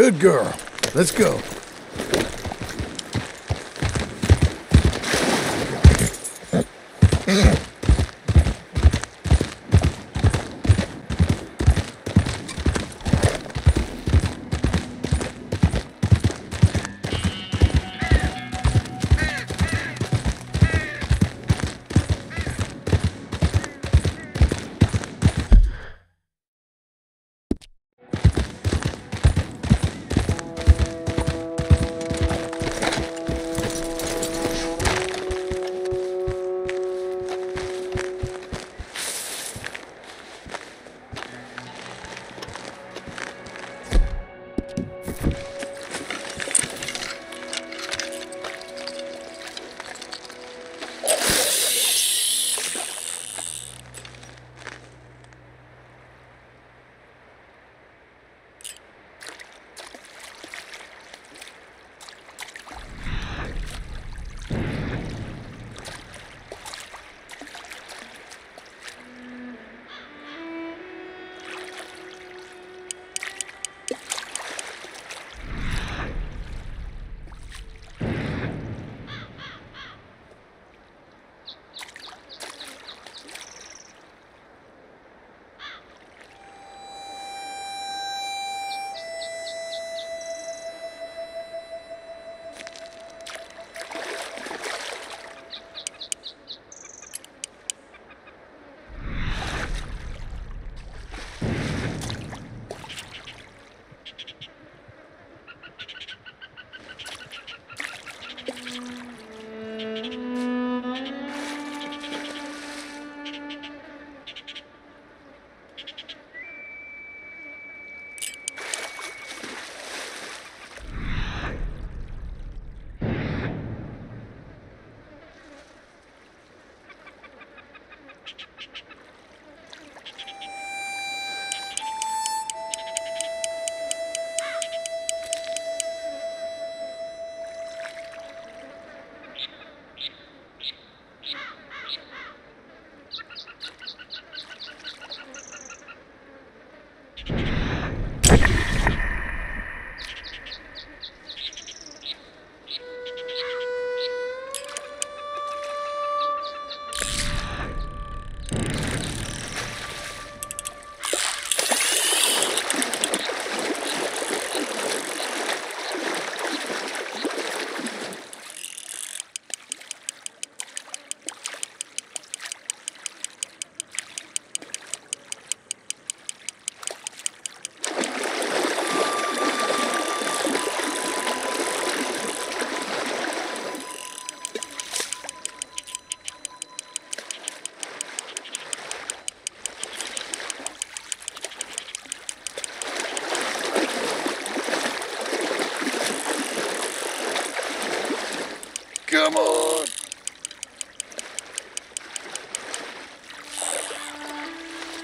Good girl. Let's go.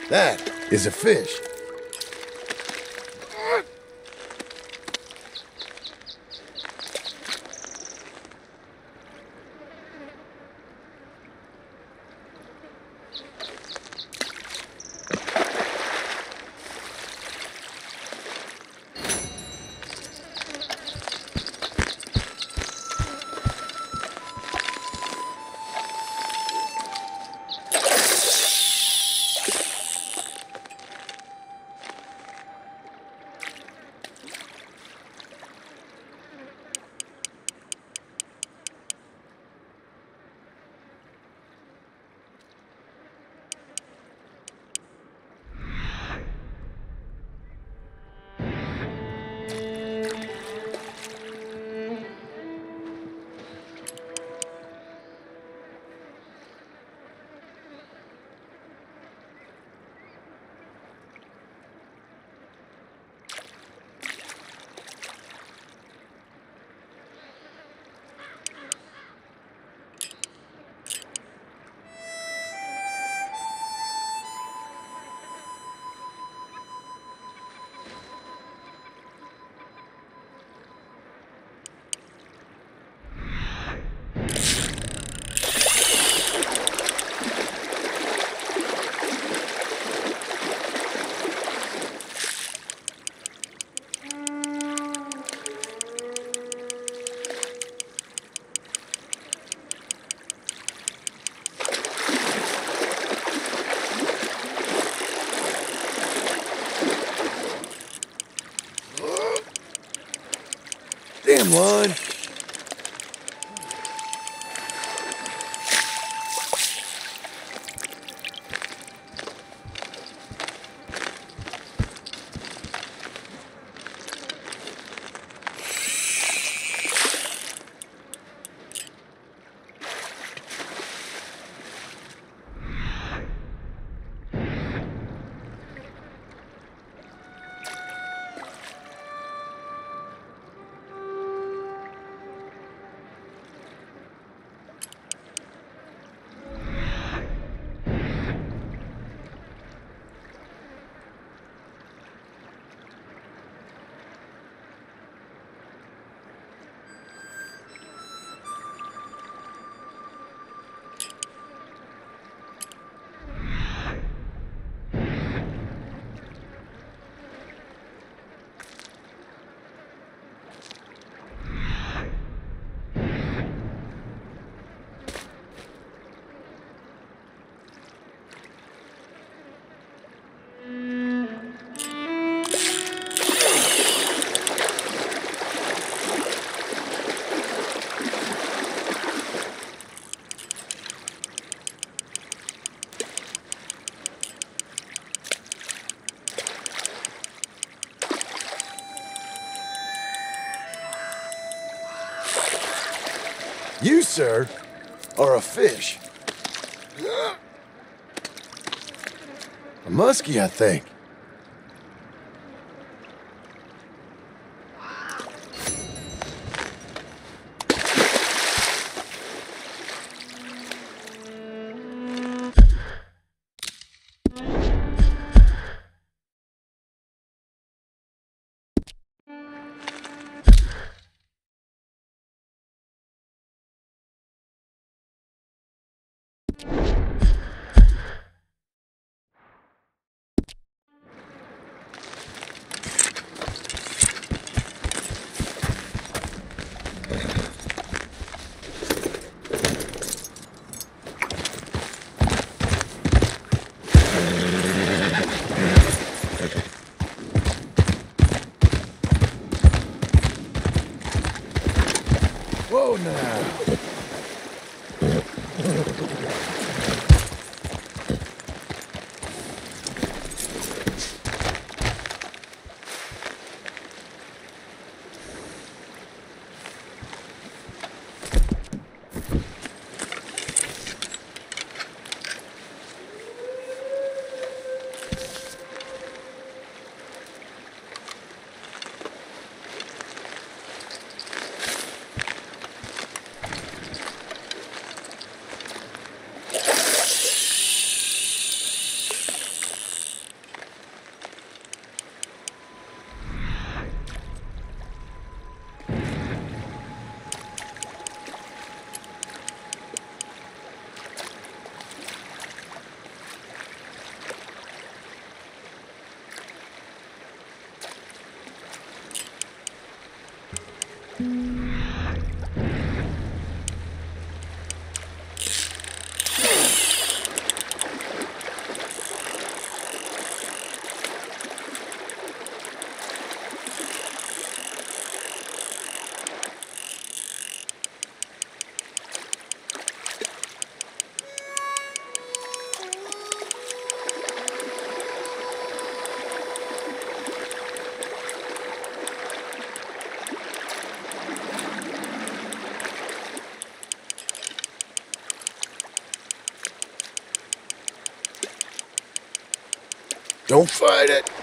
That is a fish. Damn line. You, sir, are a fish. A muskie, I think. Don't fight it.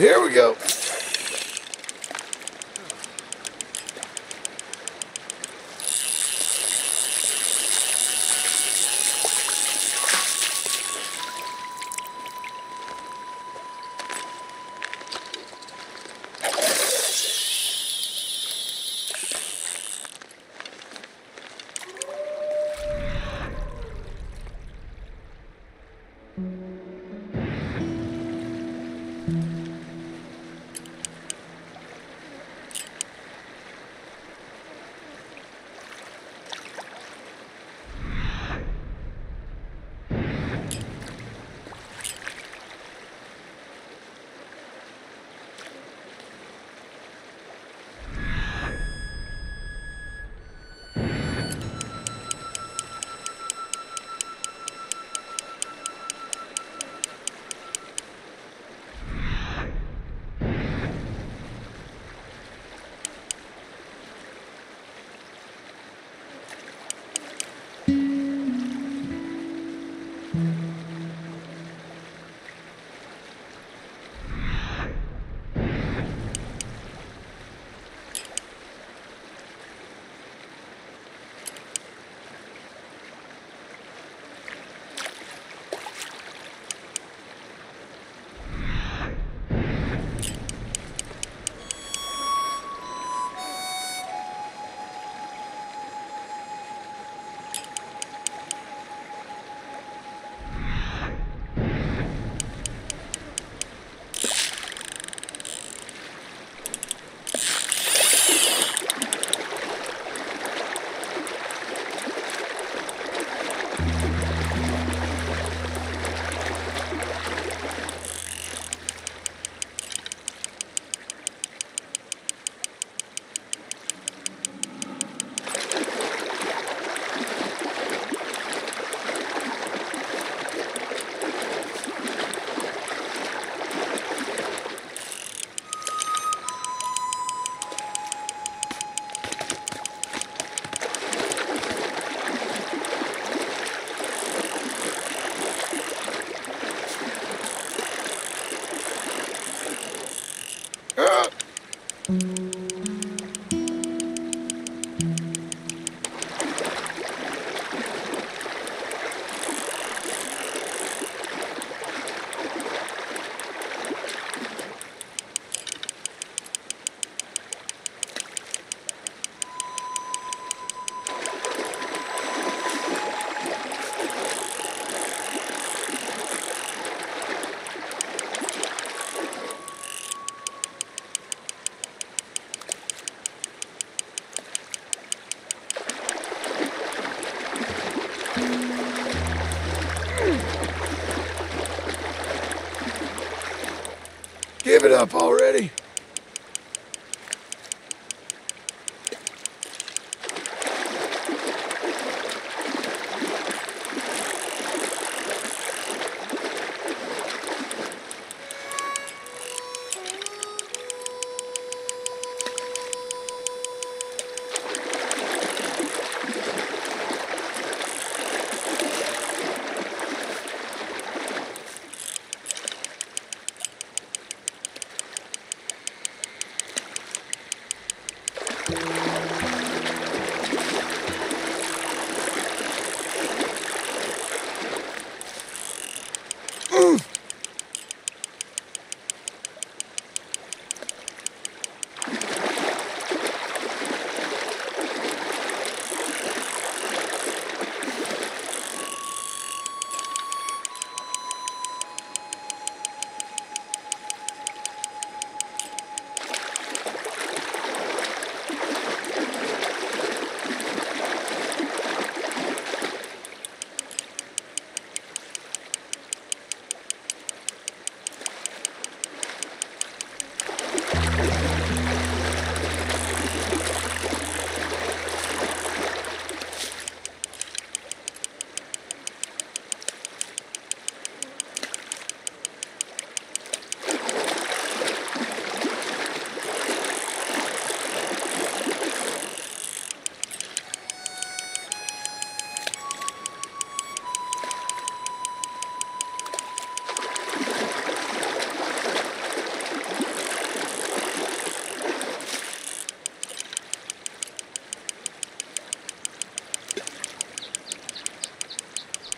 Here we go. Give it up already.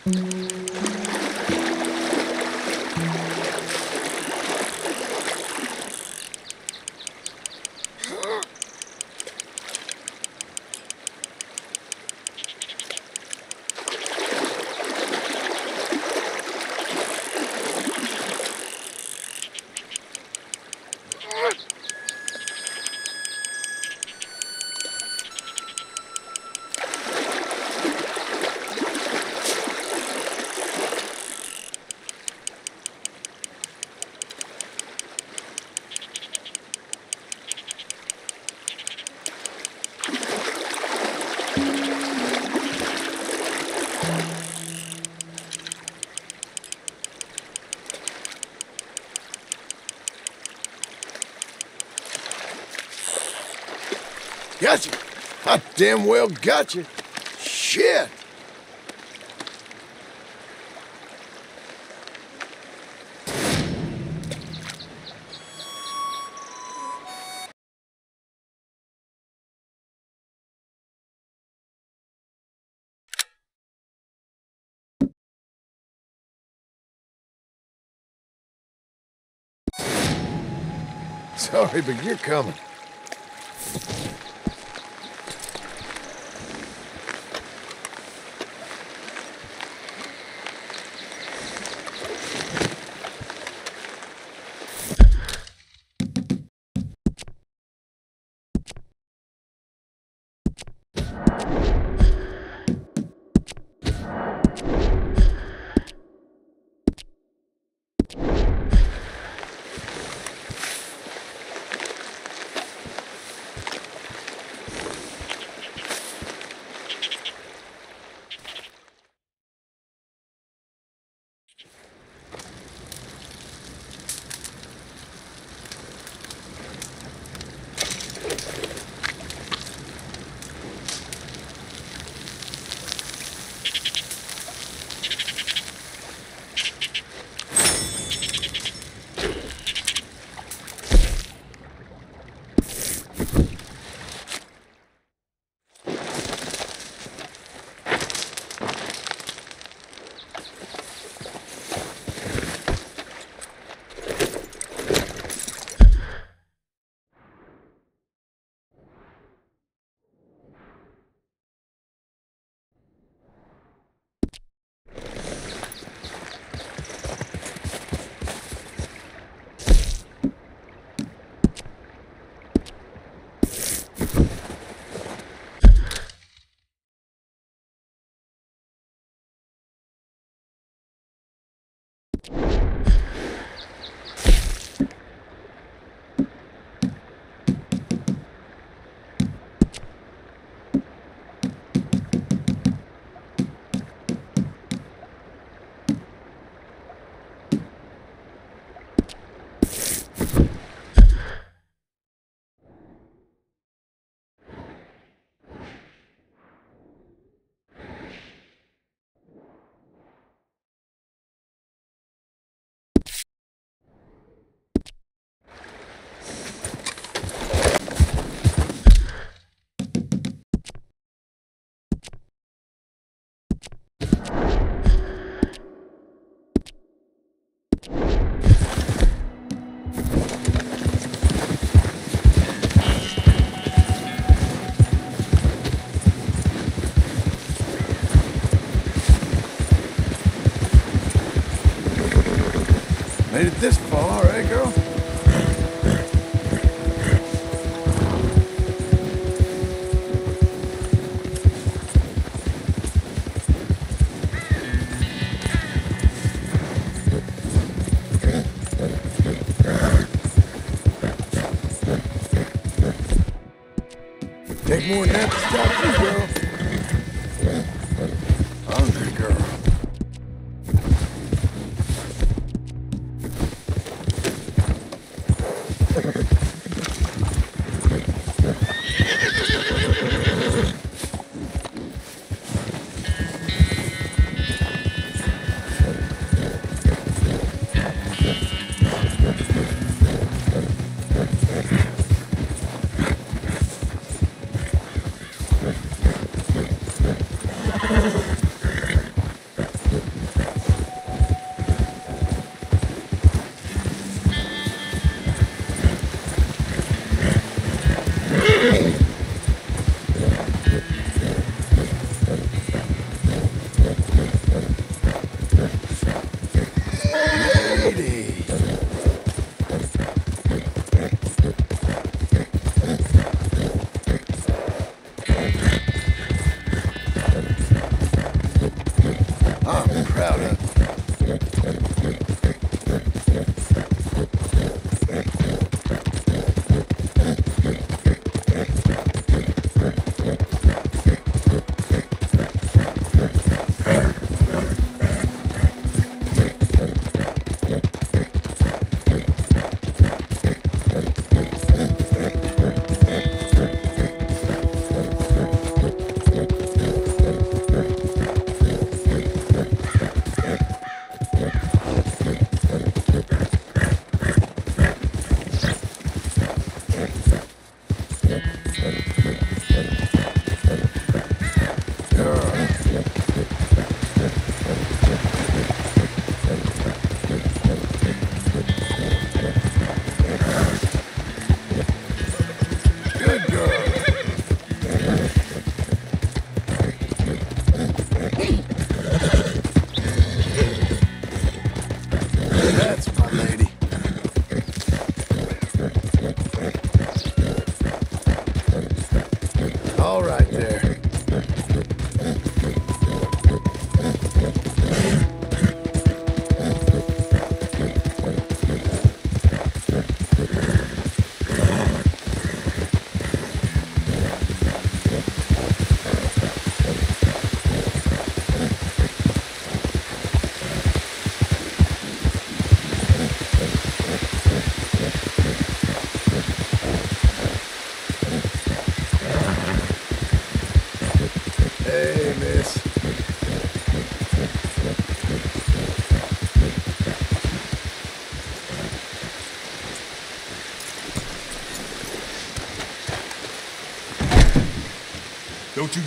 Got you. Damn well got you. Shit. Sorry, but you're coming.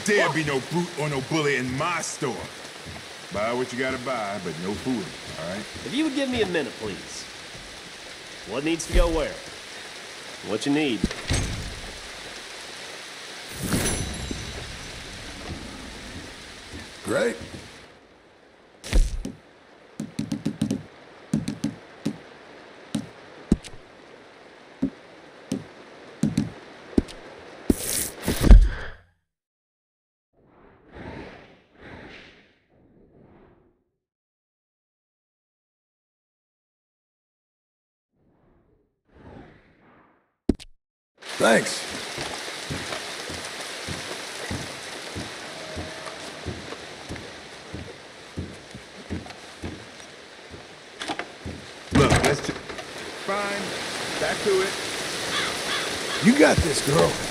Dare be no brute or no bully in my store. Buy what you gotta buy, but no fooling, all right? If you would give me a minute, please. What needs to go where? What you need? Great. Thanks. Look, let's just... Fine. Back to it. You got this, girl.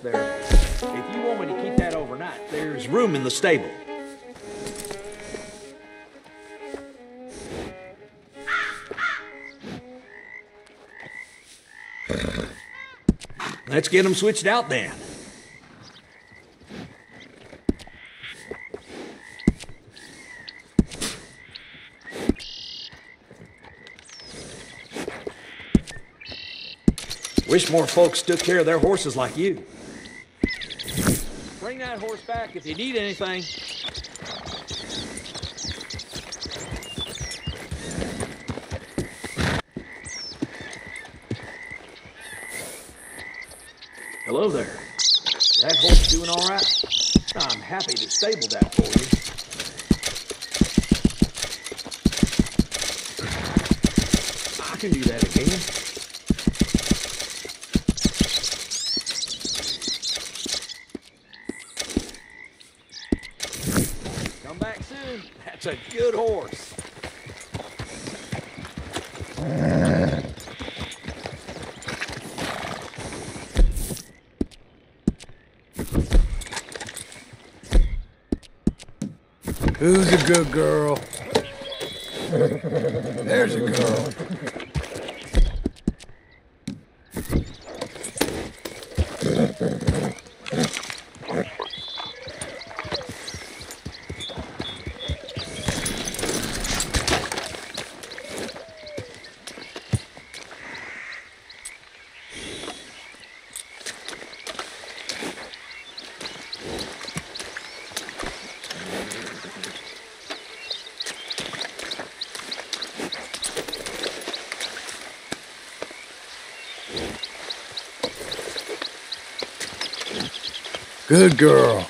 There. If you want me to keep that overnight, there's room in the stable. Let's get them switched out then. Wish more folks took care of their horses like you. Bring that horse back if you need anything. Hello there. That horse doing all right? I'm happy to stable that for you. I can do that again. Come back soon. That's a good horse. Who's a good girl? Good girl.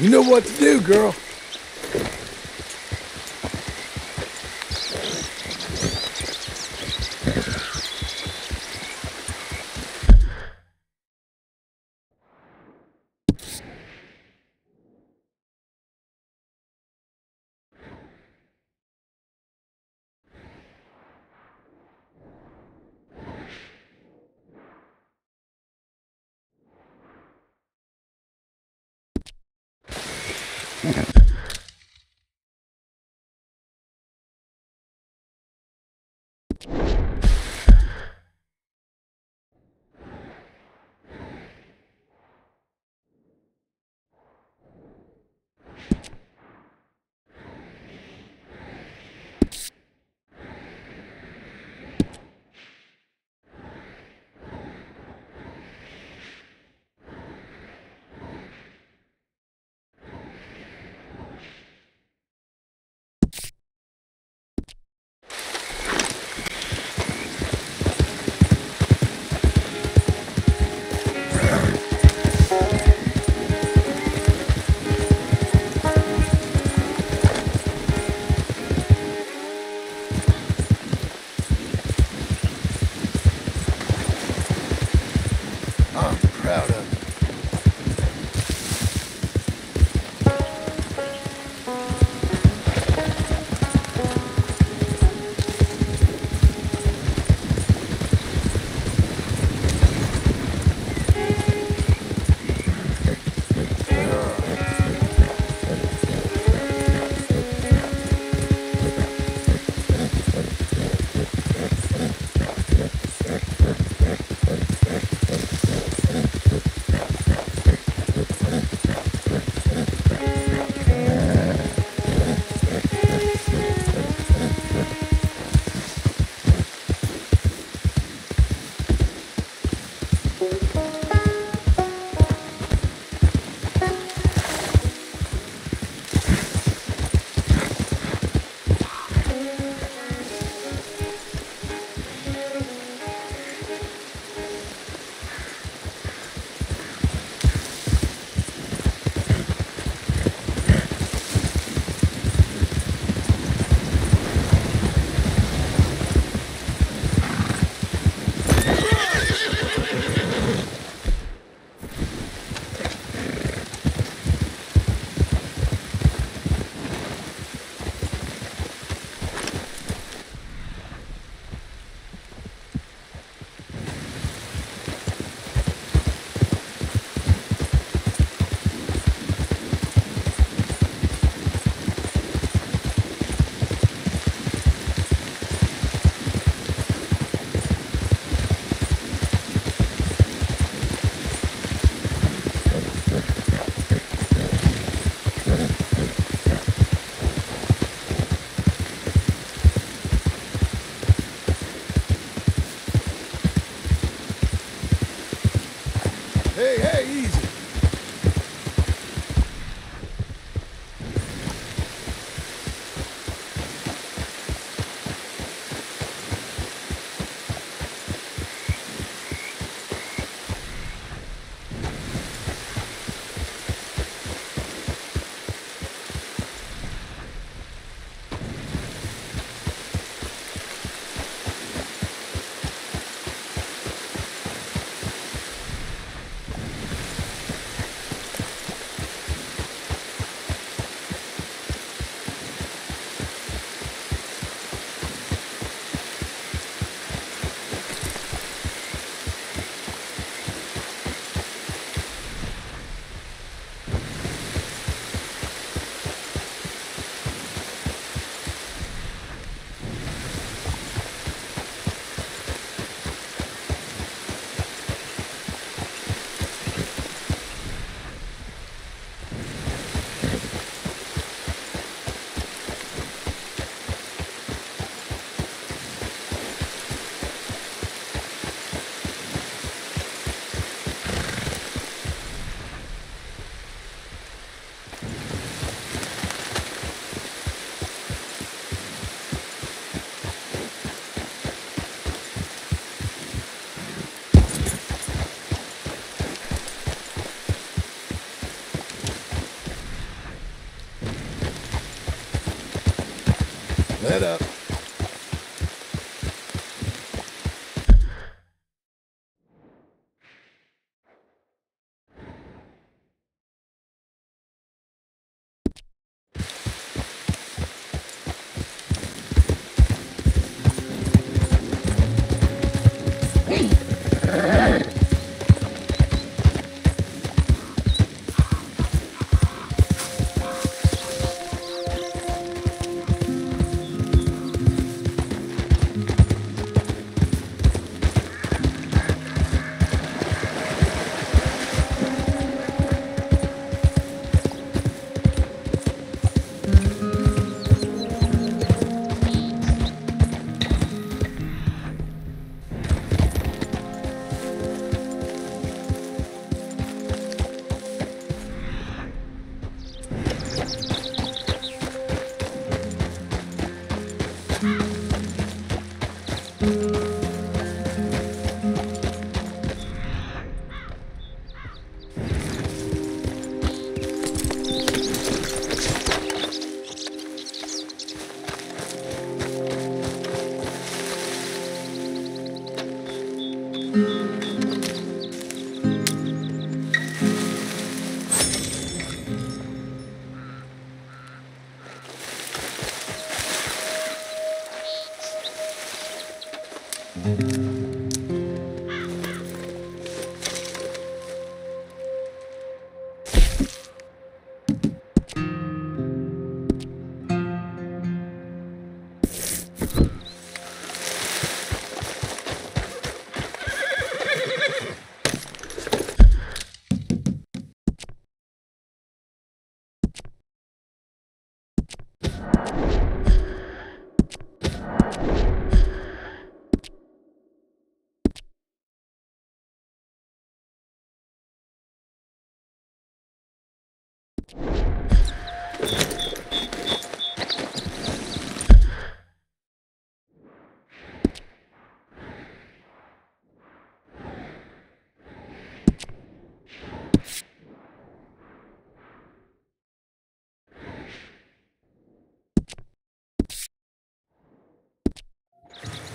You know what to do, girl.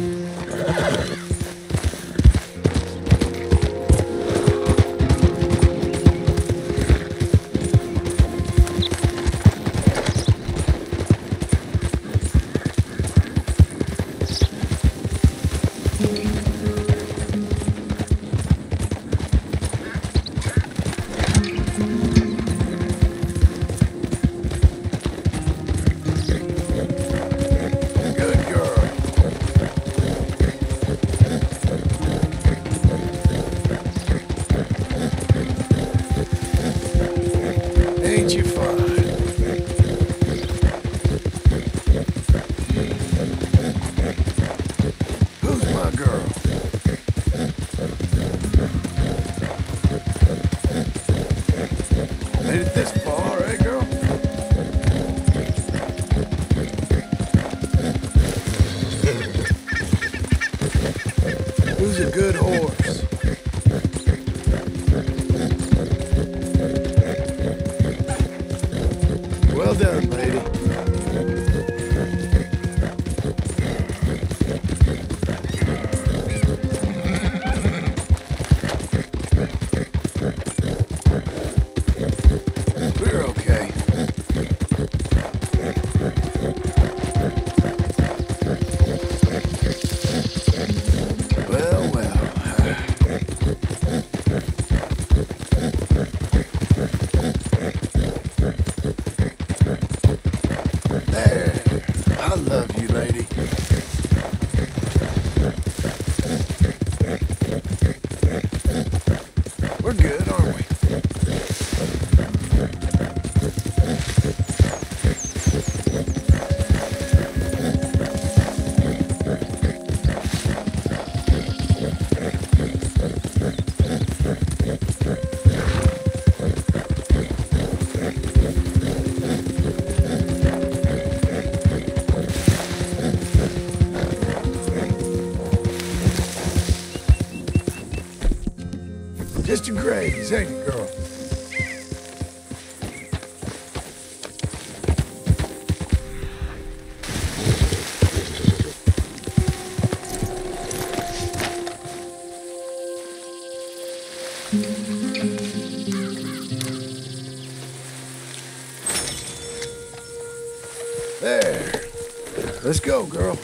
Uh... Mr. Graves, ain't it, girl? There. Let's go, girl.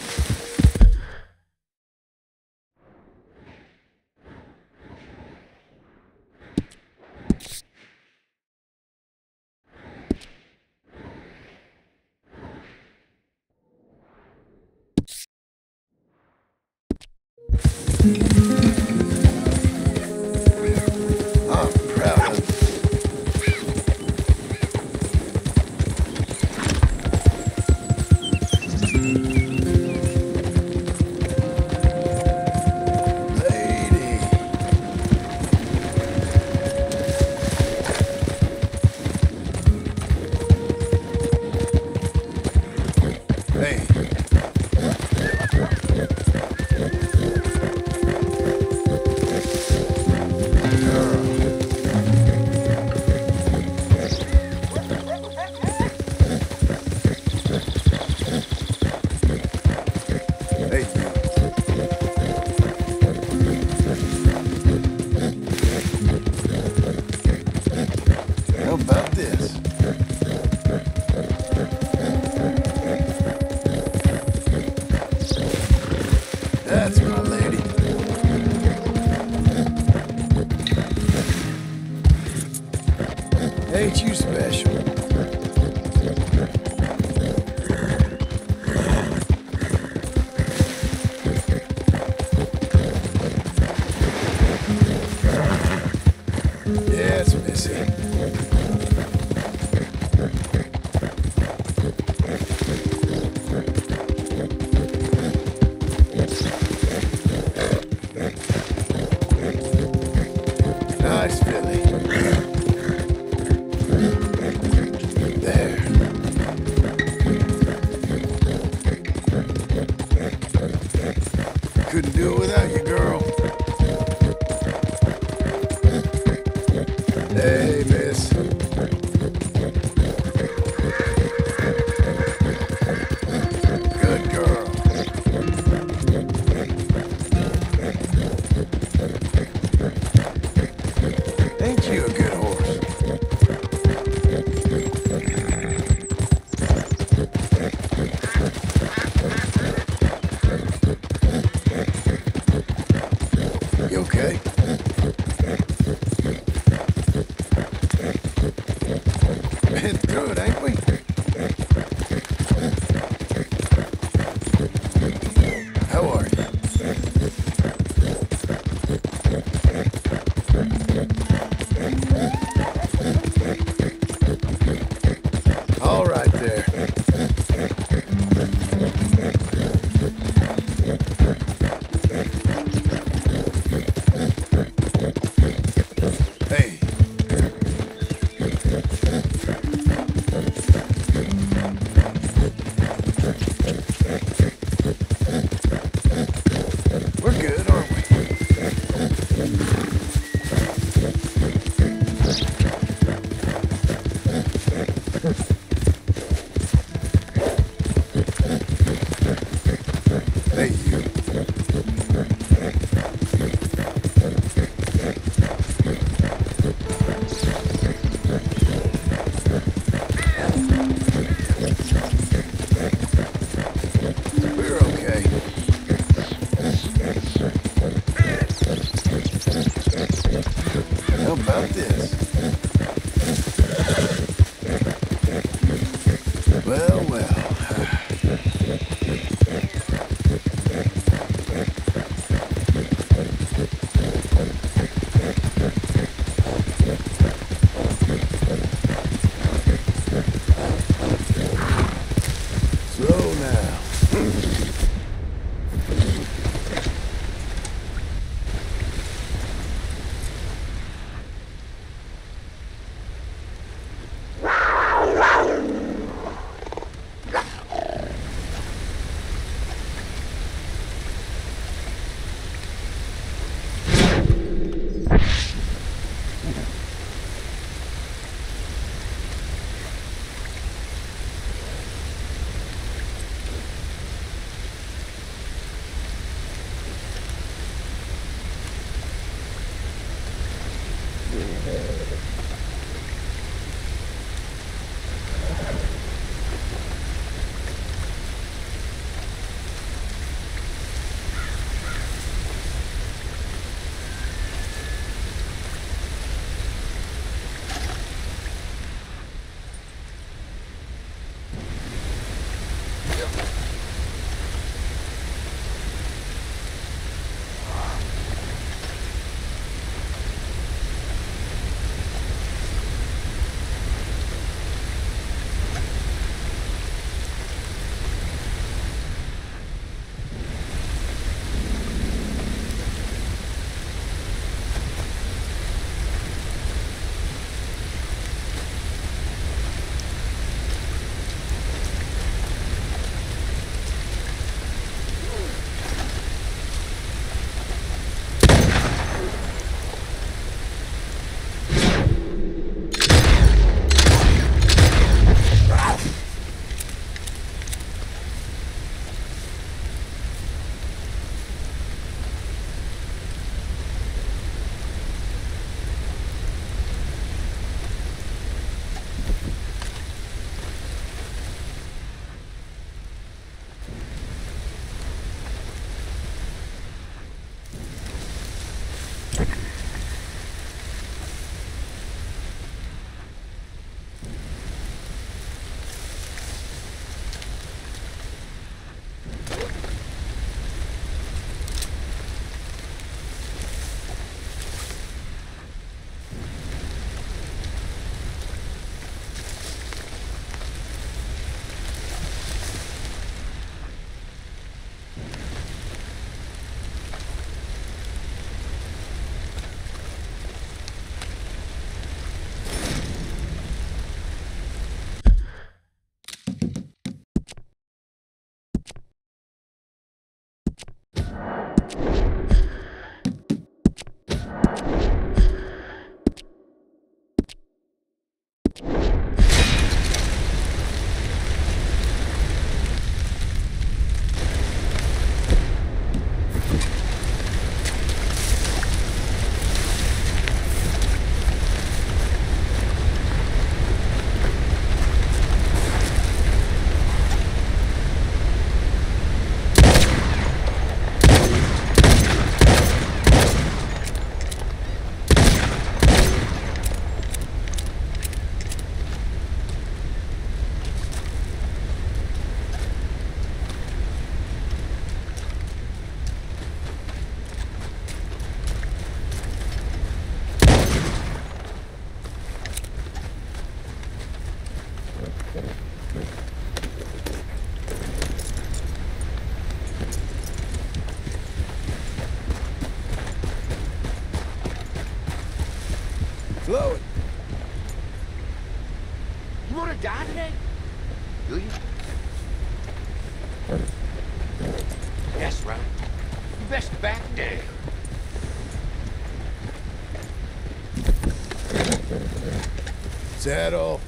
Saddle.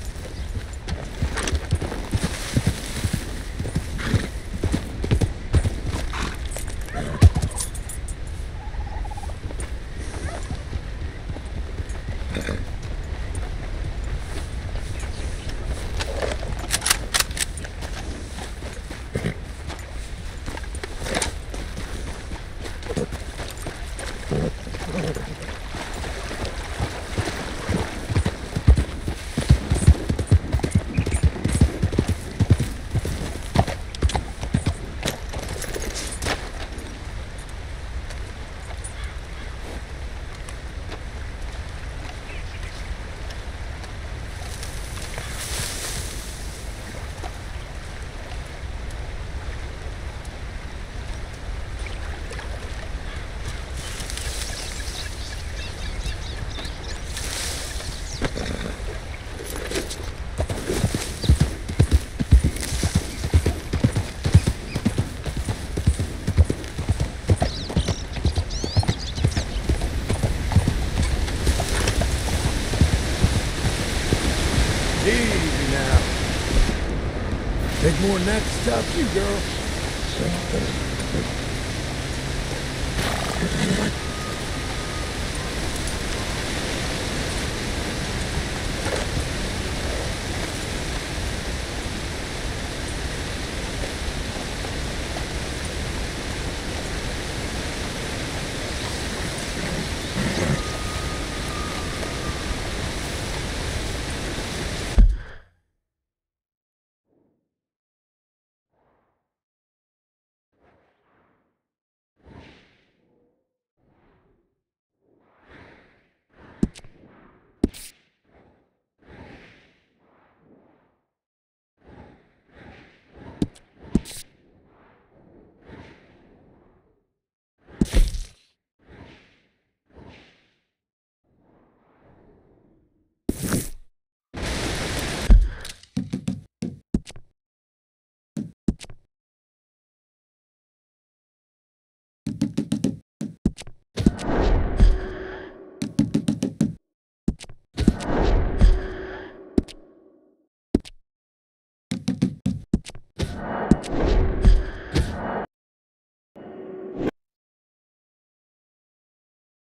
Easy more that to you, girl.